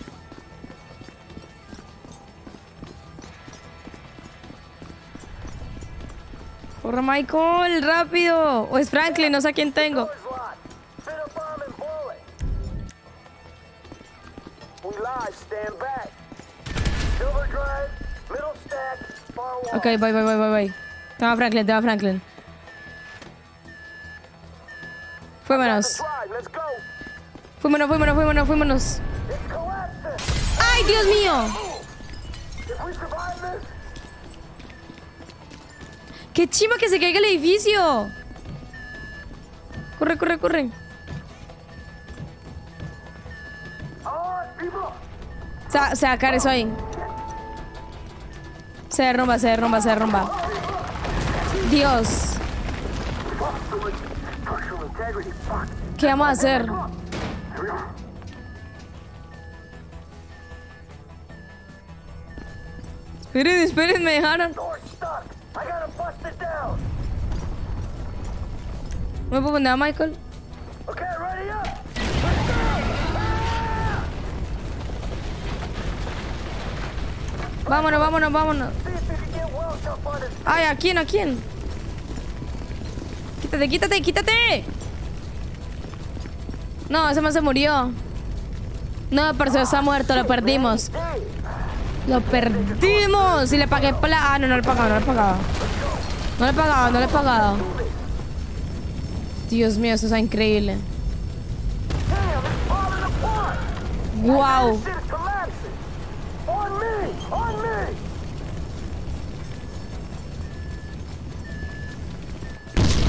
Corre, Michael, rápido. O es Franklin, no sé a quién tengo. Ok, bye, bye, bye, bye, bye. Toma Franklin, toma Franklin. Fuémonos. Fuémonos, fuémonos, fuémonos, fuémonos. ¡Ay, Dios mío! ¡Qué chima que se caiga el edificio! Corre, corre, corre. Sa sacar eso ahí. Se derrumba, se derrumba, se derrumba. Dios. ¿Qué vamos a hacer? Esperen, esperen, me dejaron. ¿Me puedo poner a Michael? Okay, ready up. Vámonos, vámonos, vámonos. Ay, ¿a quién? ¿A quién? Quítate, quítate, quítate. No, ese man se murió. No, pero se está muerto, lo perdimos. Lo perdimos. Y le pagué plata. Ah, no, no le he pagado, no le he pagado. No le he pagado, no le he pagado. Dios mío, esto está increíble. Wow.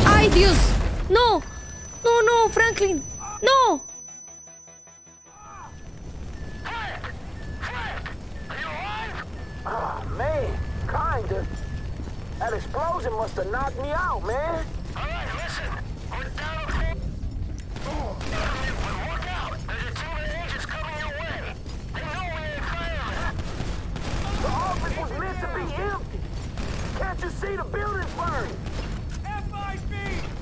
¡Ay, Dios! ¡No! ¡No, no, Franklin! ¡No! Oh, man, kinda. That explosion must have knocked me out, man. All right, listen. We're down okay. Oh, look out. There's a team of agents coming your way. They know we ain't firing. The office was meant to be empty. Can't you see the building's burning?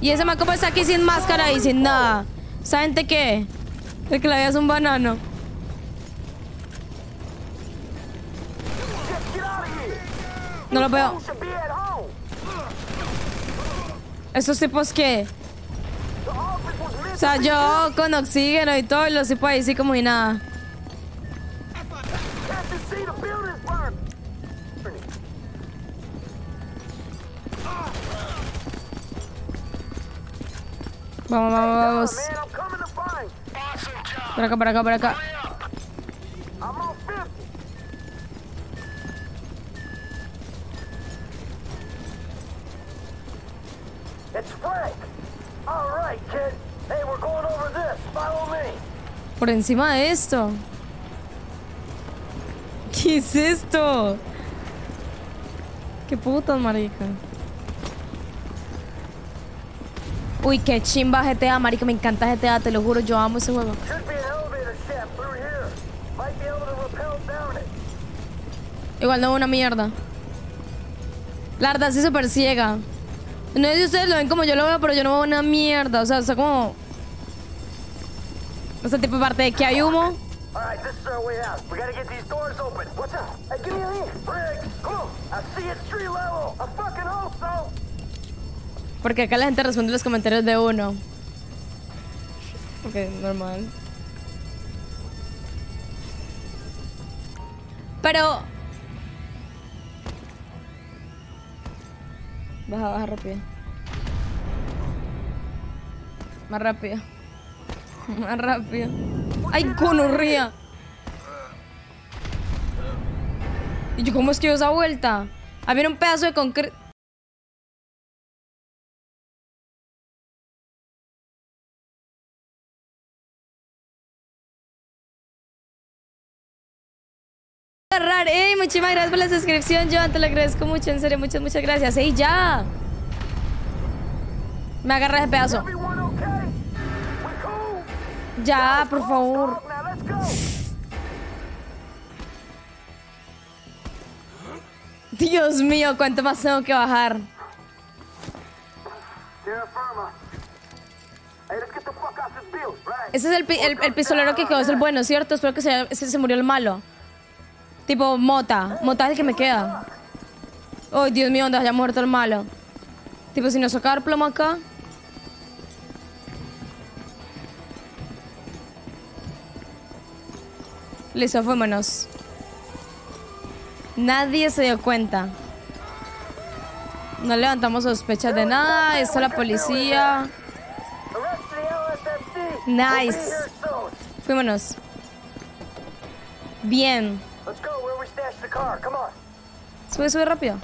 Y ese man como está aquí sin máscara y sin nada. ¿Esa gente qué? El que la veas un banano. No lo veo. ¿Estos tipos qué? O sea, yo con oxígeno y todo y los tipos ahí sí como y nada. Vamos, vamos, vamos. Por acá, por acá, por acá. Por encima de esto. ¿Qué es esto? Qué putas, marica. Uy, qué chimba GTA, marica. Me encanta GTA, te lo juro. Yo amo ese juego. Igual no una mierda. La verdad sí súper ciega. No sé si ustedes lo ven como yo lo veo, pero yo no veo una mierda. O sea, está como... Ese tipo de parte de que hay humo. Porque acá la gente responde los comentarios de uno. Ok, normal. Pero... Baja, baja rápido. Más rápido. Más rápido. ¡Ay, conorría! ¿Y yo cómo es que dio esa vuelta? Había un pedazo de concreto. Rar, ey, muchísimas gracias por la suscripción, Joan, te lo agradezco mucho, en serio, muchas, muchas gracias. ¡Ey, ya! Me agarra ese pedazo. Ya, por favor. Dios mío, ¿cuánto más tengo que bajar? Ese es el, el, el pistolero que quedó, es el bueno, ¿cierto? Espero que sea, ese se murió el malo. Tipo, Mota. Mota es el que me queda. Ay, Dios mío, donde haya muerto el malo. Tipo, si nos saca el plomo acá. Listo, fuémonos. Nadie se dio cuenta. No levantamos sospechas de nada. Está la policía. Nice. Fuímonos. Bien. Let's go where we stashed the car. Come on. Sube, sube rápido.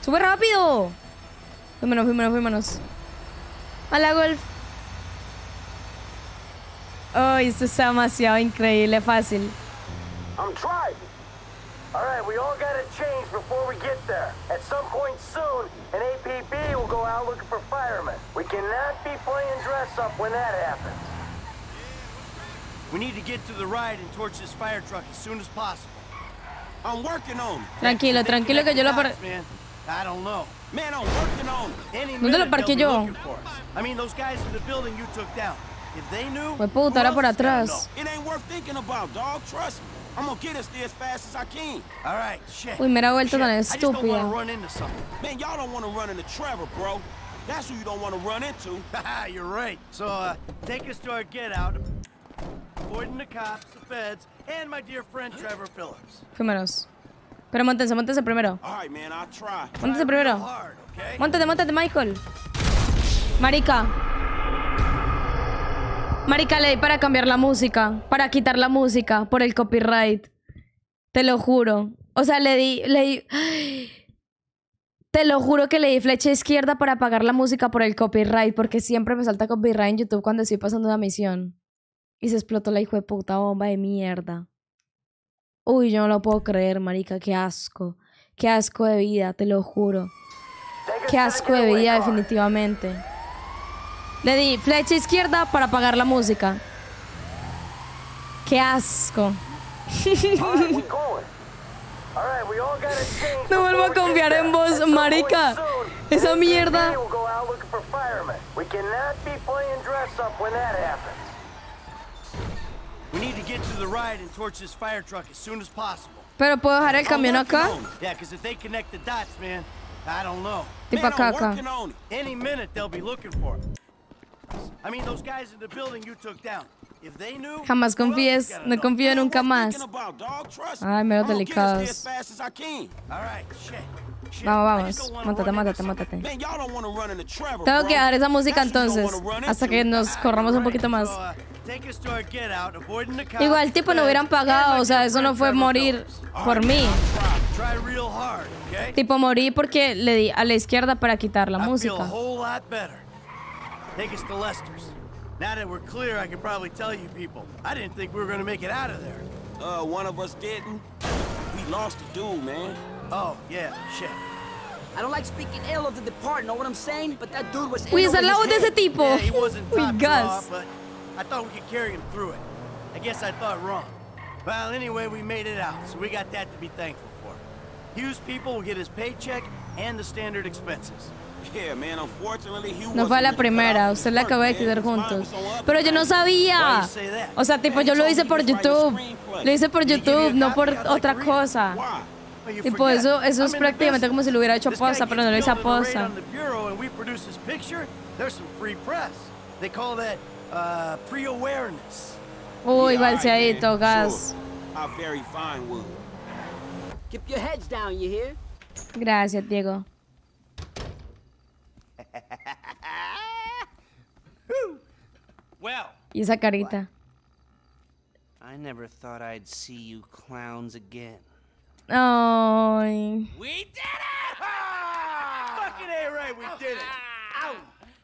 ¡Sube rápido! Fuímonos, fuímonos, fuímonos. A la golf. Ay, esto está demasiado increíble, fácil. I'm driving. All right, we all gotta change before we get there. At some point soon, an APB will go out looking for firemen. We cannot be playing dress up when that happens. Tranquilo, tranquilo que yo lo par- Man, I don't know. Man, I'm working on it. Any ¿Dónde lo parqué yo? looking for us. I mean, those guys in the building you took down. If they knew, Fue puta, ahora por atrás. It ain't worth thinking about, dog. Trust me. I'm gonna get us there as fast as I can. All right, shit. Uy, mera vuelta Shit, tan estúpida. Avoiding the cops, the feds, and my dear friend Trevor Phillips. Fuímonos. Pero montense, montense primero. Right, man, I'll try. Montense primero. Montate, montate, Michael. Marica. Marica, le di para cambiar la música. Para quitar la música por el copyright. Te lo juro. O sea, le di. Le di. Te lo juro que le di flecha izquierda para apagar la música por el copyright. Porque siempre me salta copyright en YouTube cuando estoy pasando una misión. Y se explotó la hijo de puta bomba de mierda. Uy, yo no lo puedo creer, marica. Qué asco. Qué asco de vida, te lo juro. Qué asco de vida, definitivamente. Le di flecha izquierda para apagar la música. Qué asco. No vuelvo a confiar en vos, marica. Esa mierda. Pero puedo dejar el camión acá. Yeah, because if they connect the dots, man, I don't know. Tipo acá, acá. working on it. Any minute they'll be looking for it. I mean, those guys in the building you took down. If they knew, Jamás confíes, no confío nunca más. Ay, meros As delicados. Vamos, vamos. Run into Trevor, Tengo que dar esa música entonces. Hasta que nos corramos un poquito más. Igual, tipo, no hubieran pagado. O sea, eso no fue morir por mí. Tipo, morí porque le di a la izquierda para quitar la música. Now that we're clear, I can probably tell you people. I didn't think we were gonna make it out of there. Uh, one of us didn't. We lost a dude, man. Oh, yeah, shit. I don't like speaking ill of the departed, know what I'm saying? But that dude was Uy, es la over voz de his ese head. tipo. Yeah, he wasn't Uy, top gas. draw, but I thought we could carry him through it. I guess I thought wrong. Well, anyway, we made it out, so we got that to be thankful for. Hughes people will get his paycheck and the standard expenses. Yeah, man, unfortunately, he No fue la primera, usted la acabó de quitar juntos. Pero yo no sabía. O sea, tipo, yo lo hice por YouTube. Lo hice por YouTube, no por otra cosa. Tipo, eso, eso es prácticamente como si lo hubiera hecho aposta, pero no lo hice aposta. on the bureau and we produce his picture, there's some free press. They call that uh. Uy, balseadito, gas. How very fine wood. Keep your heads down, you hear? Gracias, Diego. Y esa carita. I never thought I'd see you clowns again. Ay. We did it! Fucking A right, we did it. Ow!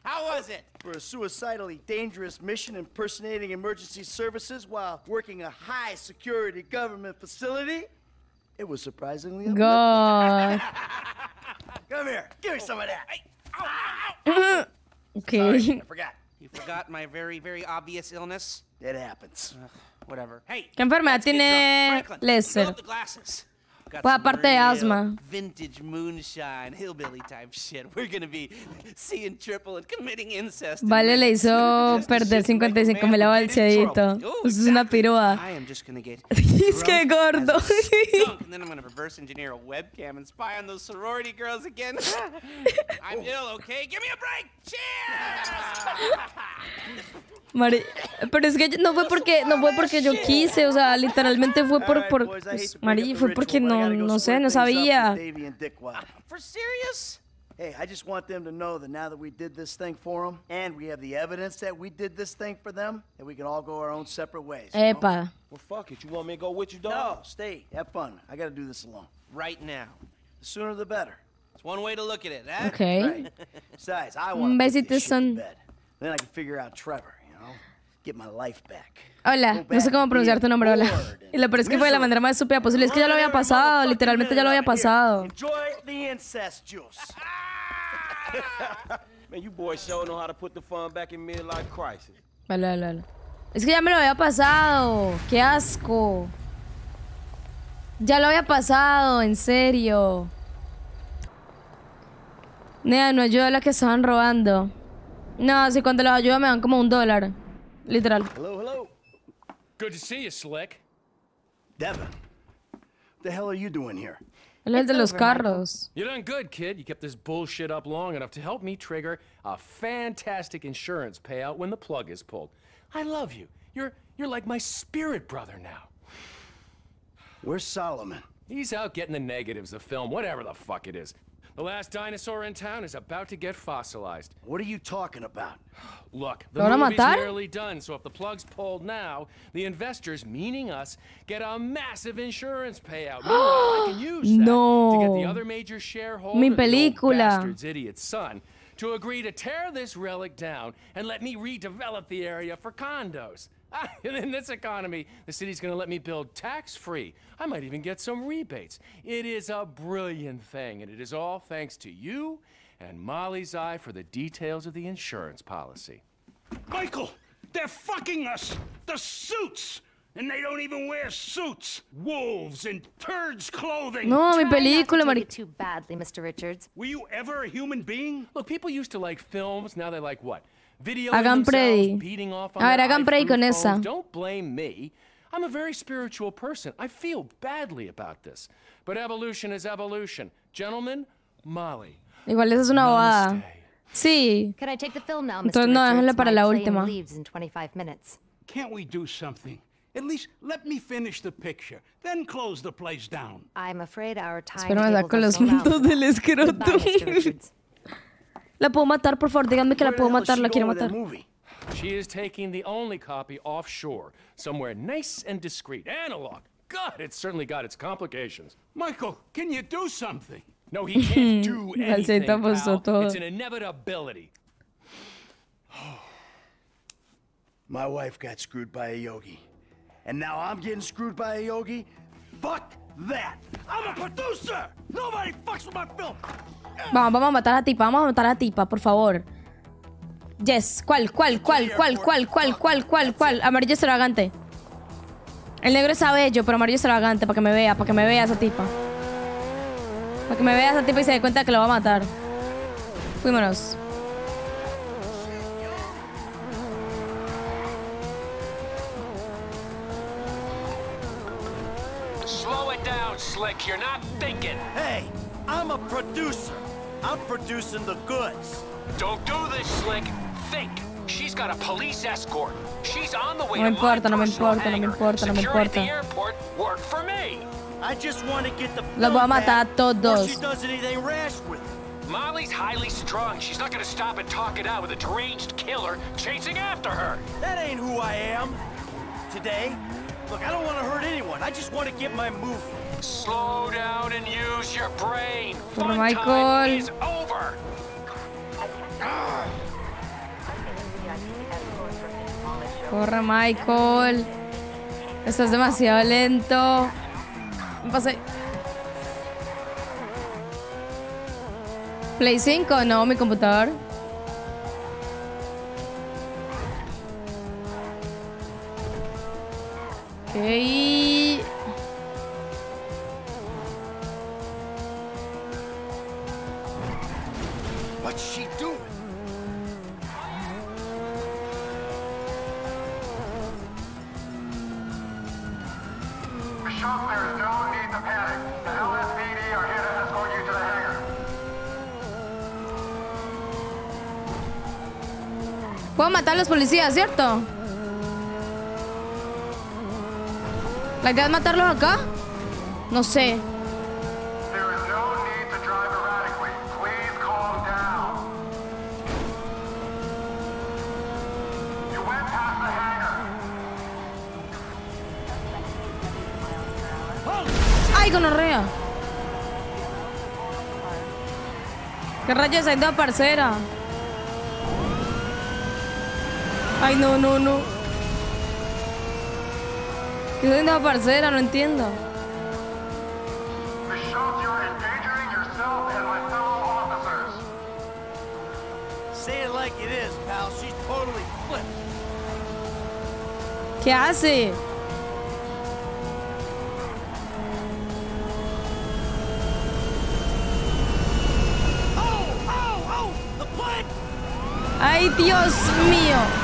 How was it? For a suicidally dangerous mission impersonating emergency services while working a high security government facility, it was surprisingly uplifting. God. Come here, give me some of that. Ok. Sorry, I forgot. You forgot my very, very obvious illness? It happens. Whatever. Hey, ¿Qué enfermedad let's get tiene drunk. Pues aparte de asma. Vale, le hizo perder 55 mil a Balchedito. Es una pirúa. es que gordo. Mari, pero es que no fue porque no fue porque yo quise, o sea, literalmente fue por por pues, Mari, fue porque no no sé, no sabía. Davey and Dickwad. Uh, for serious? Hey, I just want them to know that now that we did this thing for them, and we have the evidence that we did this thing for them, that we can all go our own separate ways. you know? Epa. Well, fuck it. You want me to go with you, dog? No, stay. Have fun. I gotta do this alone. Right now. The sooner the better. It's one way to look at it, huh? Okay. Right. Besides, I want to besito son. bed. Then I can figure out Trevor, you know? Get my life back. Hola, no sé cómo pronunciar tu nombre, hola. Y lo peor es que fue de la manera más estúpida posible. Es que ya lo había pasado, literalmente ya lo había pasado. Enjoy the incest juice. Man, you boys sure know how to put the fun back in midlife crisis. Vale, vale, vale. Es que ya me lo había pasado. Qué asco. Ya lo había pasado, en serio. Nea, no ayuda a la que estaban robando. No, si cuando los ayuda me dan como un dólar. Literal. Hello, hello. Good to see you, Slick. Devin. What the hell are you doing here? Él es el de los carros. You done good, kid. You kept this bullshit up long enough to help me trigger a fantastic insurance payout when the plug is pulled. I love you. You're you're like my spirit brother now. Where's Solomon? He's out getting the negatives, the film, whatever the fuck it is. The last dinosaur in town is about to get fossilized. What are you talking about? Look, ¿Lo the van a movie's matar? nearly done, so if the plug's pulled now, the investors, meaning us, get a massive insurance payout. Meanwhile, I can use that to get No. the other major shareholder, Mi the old película. bastard's idiot son, to agree to tear this relic down and let me redevelop the area for condos. And in this economy, the city's gonna let me build tax-free. I might even get some rebates. It is a brilliant thing, and it is all thanks to you and Molly's eye for the details of the insurance policy. Michael, they're fucking us. The suits. And they don't even wear suits. Wolves in turds clothing. No, mi película, Mari. too badly, Mr. Richards. Were you ever a human being? Look, people used to like films, now they like what? Hagan Freddy. beating off on A ver, hagan iPhone con esa. Don't blame me. I'm a very spiritual person. I feel badly about this. But evolution is evolution. Gentlemen, Molly. Igual esa es una bobada. Sí. Can I take the film now, Mr. Entonces no, déjenle para la última. leaves in 25 minutes. Can't we do something? At least let me finish the picture, then close the place down. I'm afraid our time Espero me saco los puntos del escroto. La puedo matar, por favor, díganme que la puedo matar, la quiero matar. She is taking the only copy offshore, somewhere nice and discreet. Analog. God, it's certainly got its complications. Michael, can you do something? No, he can't do anything, Balsita apostó pal. todo. It's an inevitability. My wife got screwed by a yogi. And now I'm getting screwed by a yogi? Fuck Vamos, vamos a matar a la tipa, vamos a matar a la tipa, por favor. Yes, ¿cuál, cuál, cuál, cuál, cuál, cuál, cuál, cuál, cuál? Amarillo extravagante. El negro es bello, pero amarillo extravagante, para que me vea, para que me vea esa tipa. Para que me vea esa tipa y se dé cuenta que lo va a matar. Fuímonos. You're not thinking. Hey, I'm a producer. I'm producing the goods. Don't do this, Slick. Think. She's got a police escort. She's on the way No me to my importa, no me personal importa, no me hangar. importa, no me Security at the importa. airport worked for me. I just want to get the Los voy a matar a before todos. she does anything rash with it. Molly's highly strung. She's not gonna stop and talk it out with a deranged killer chasing after her. That ain't who I am. Today, look, I don't want to hurt anyone. I just want to get my movie. Por Michael. Corre, Michael. Estás demasiado lento. Pasé. Play 5, no, mi computador. Ok. Matar a los policías, ¿cierto? ¿La idea es matarlos acá? No sé. ¡Ay, gonorrea! ¿Qué rayos hay de parcera? Ay, no, no, no. ¿Qué es una parcera? No entiendo. Bishop, you're endangering yourself and my fellow officers. Say it like it is, pal. She's totally flipped. ¿Qué hace? Ay, Dios mío.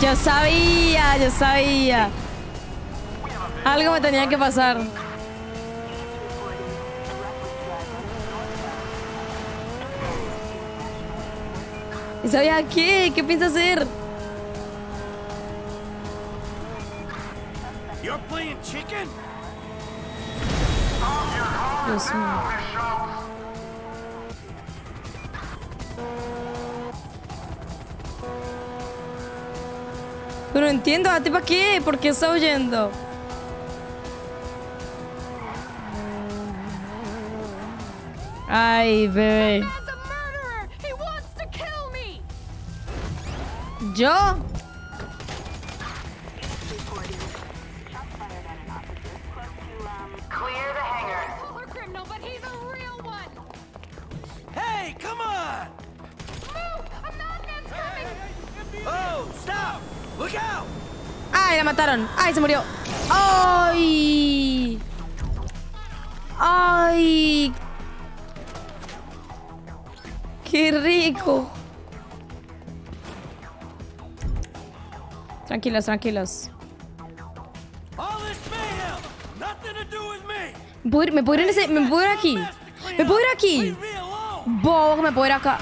Yo sabía, yo sabía. Algo me tenía que pasar. ¿Y sabía qué? ¿Qué piensa hacer? You're playing chicken? Dios mío. Pero no entiendo, ¿a ti para qué? ¿Por qué está huyendo? Ay, bebé. ¿Yo? ¡Ay, se murió! ¡Ay! ¡Ay! ¡Qué rico! Tranquilos, tranquilos. Me! ¿Me puedo ir, ese- me puedo aquí? ¿Me puedo ir aquí? Bobo, me puedo ir acá.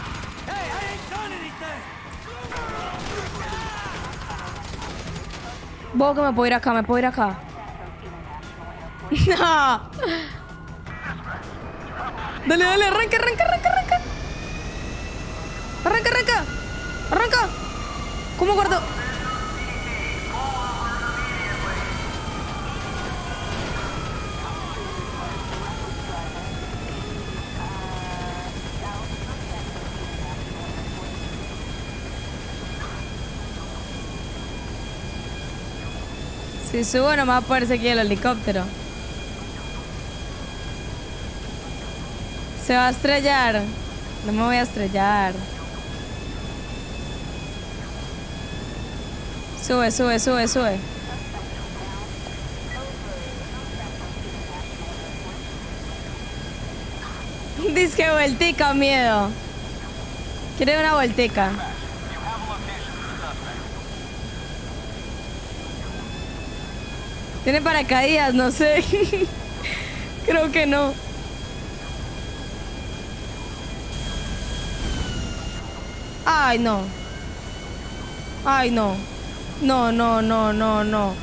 Que me puedo ir acá, me puedo ir acá. No. Dale, dale, arranca, arranca, arranca, arranca. Arranca, arranca. Arranca. ¿Cómo guardo? Si subo no me va a poder seguir el helicóptero. Se va a estrellar. No me voy a estrellar. Sube, sube, sube, sube. Dice que vueltica, miedo. Quiere una vueltica. Tiene paracaídas, no sé. Creo que no. Ay, no. Ay, no. No, no, no, no, no.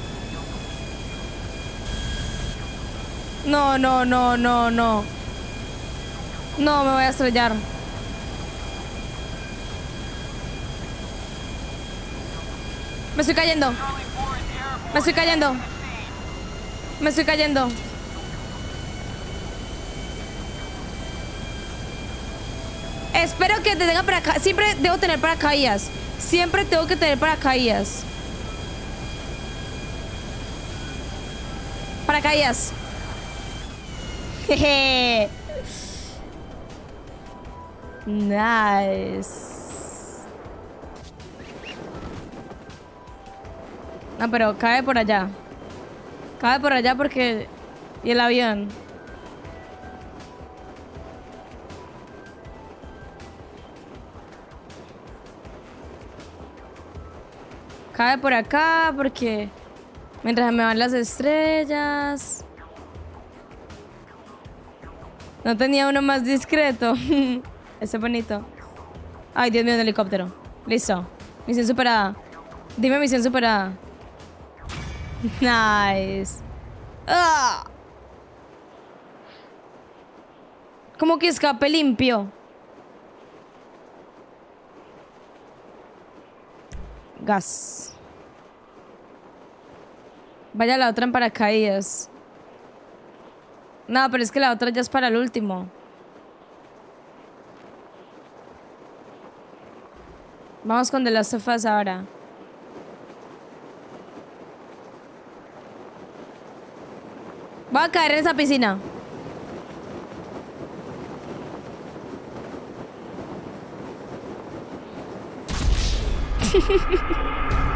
No, no, no, no, no. No, me voy a estrellar. Me estoy cayendo. Me estoy cayendo. Me estoy cayendo. Espero que te tenga para Siempre debo tener paracaídas. Siempre tengo que tener paracaídas. Paracaídas. Jeje. Nice. No, pero cae por allá. Cabe por allá porque... Y el avión. Cabe por acá porque... Mientras me van las estrellas... No tenía uno más discreto. Ese bonito. Ay, Dios mío, un helicóptero. Listo. Misión superada. Dime misión superada. Nice. Ah. Como que escape limpio. Gas. Vaya la otra en paracaídas. No, pero es que la otra ya es para el último. Vamos con The Last of Us ahora. Voy a caer en esa piscina.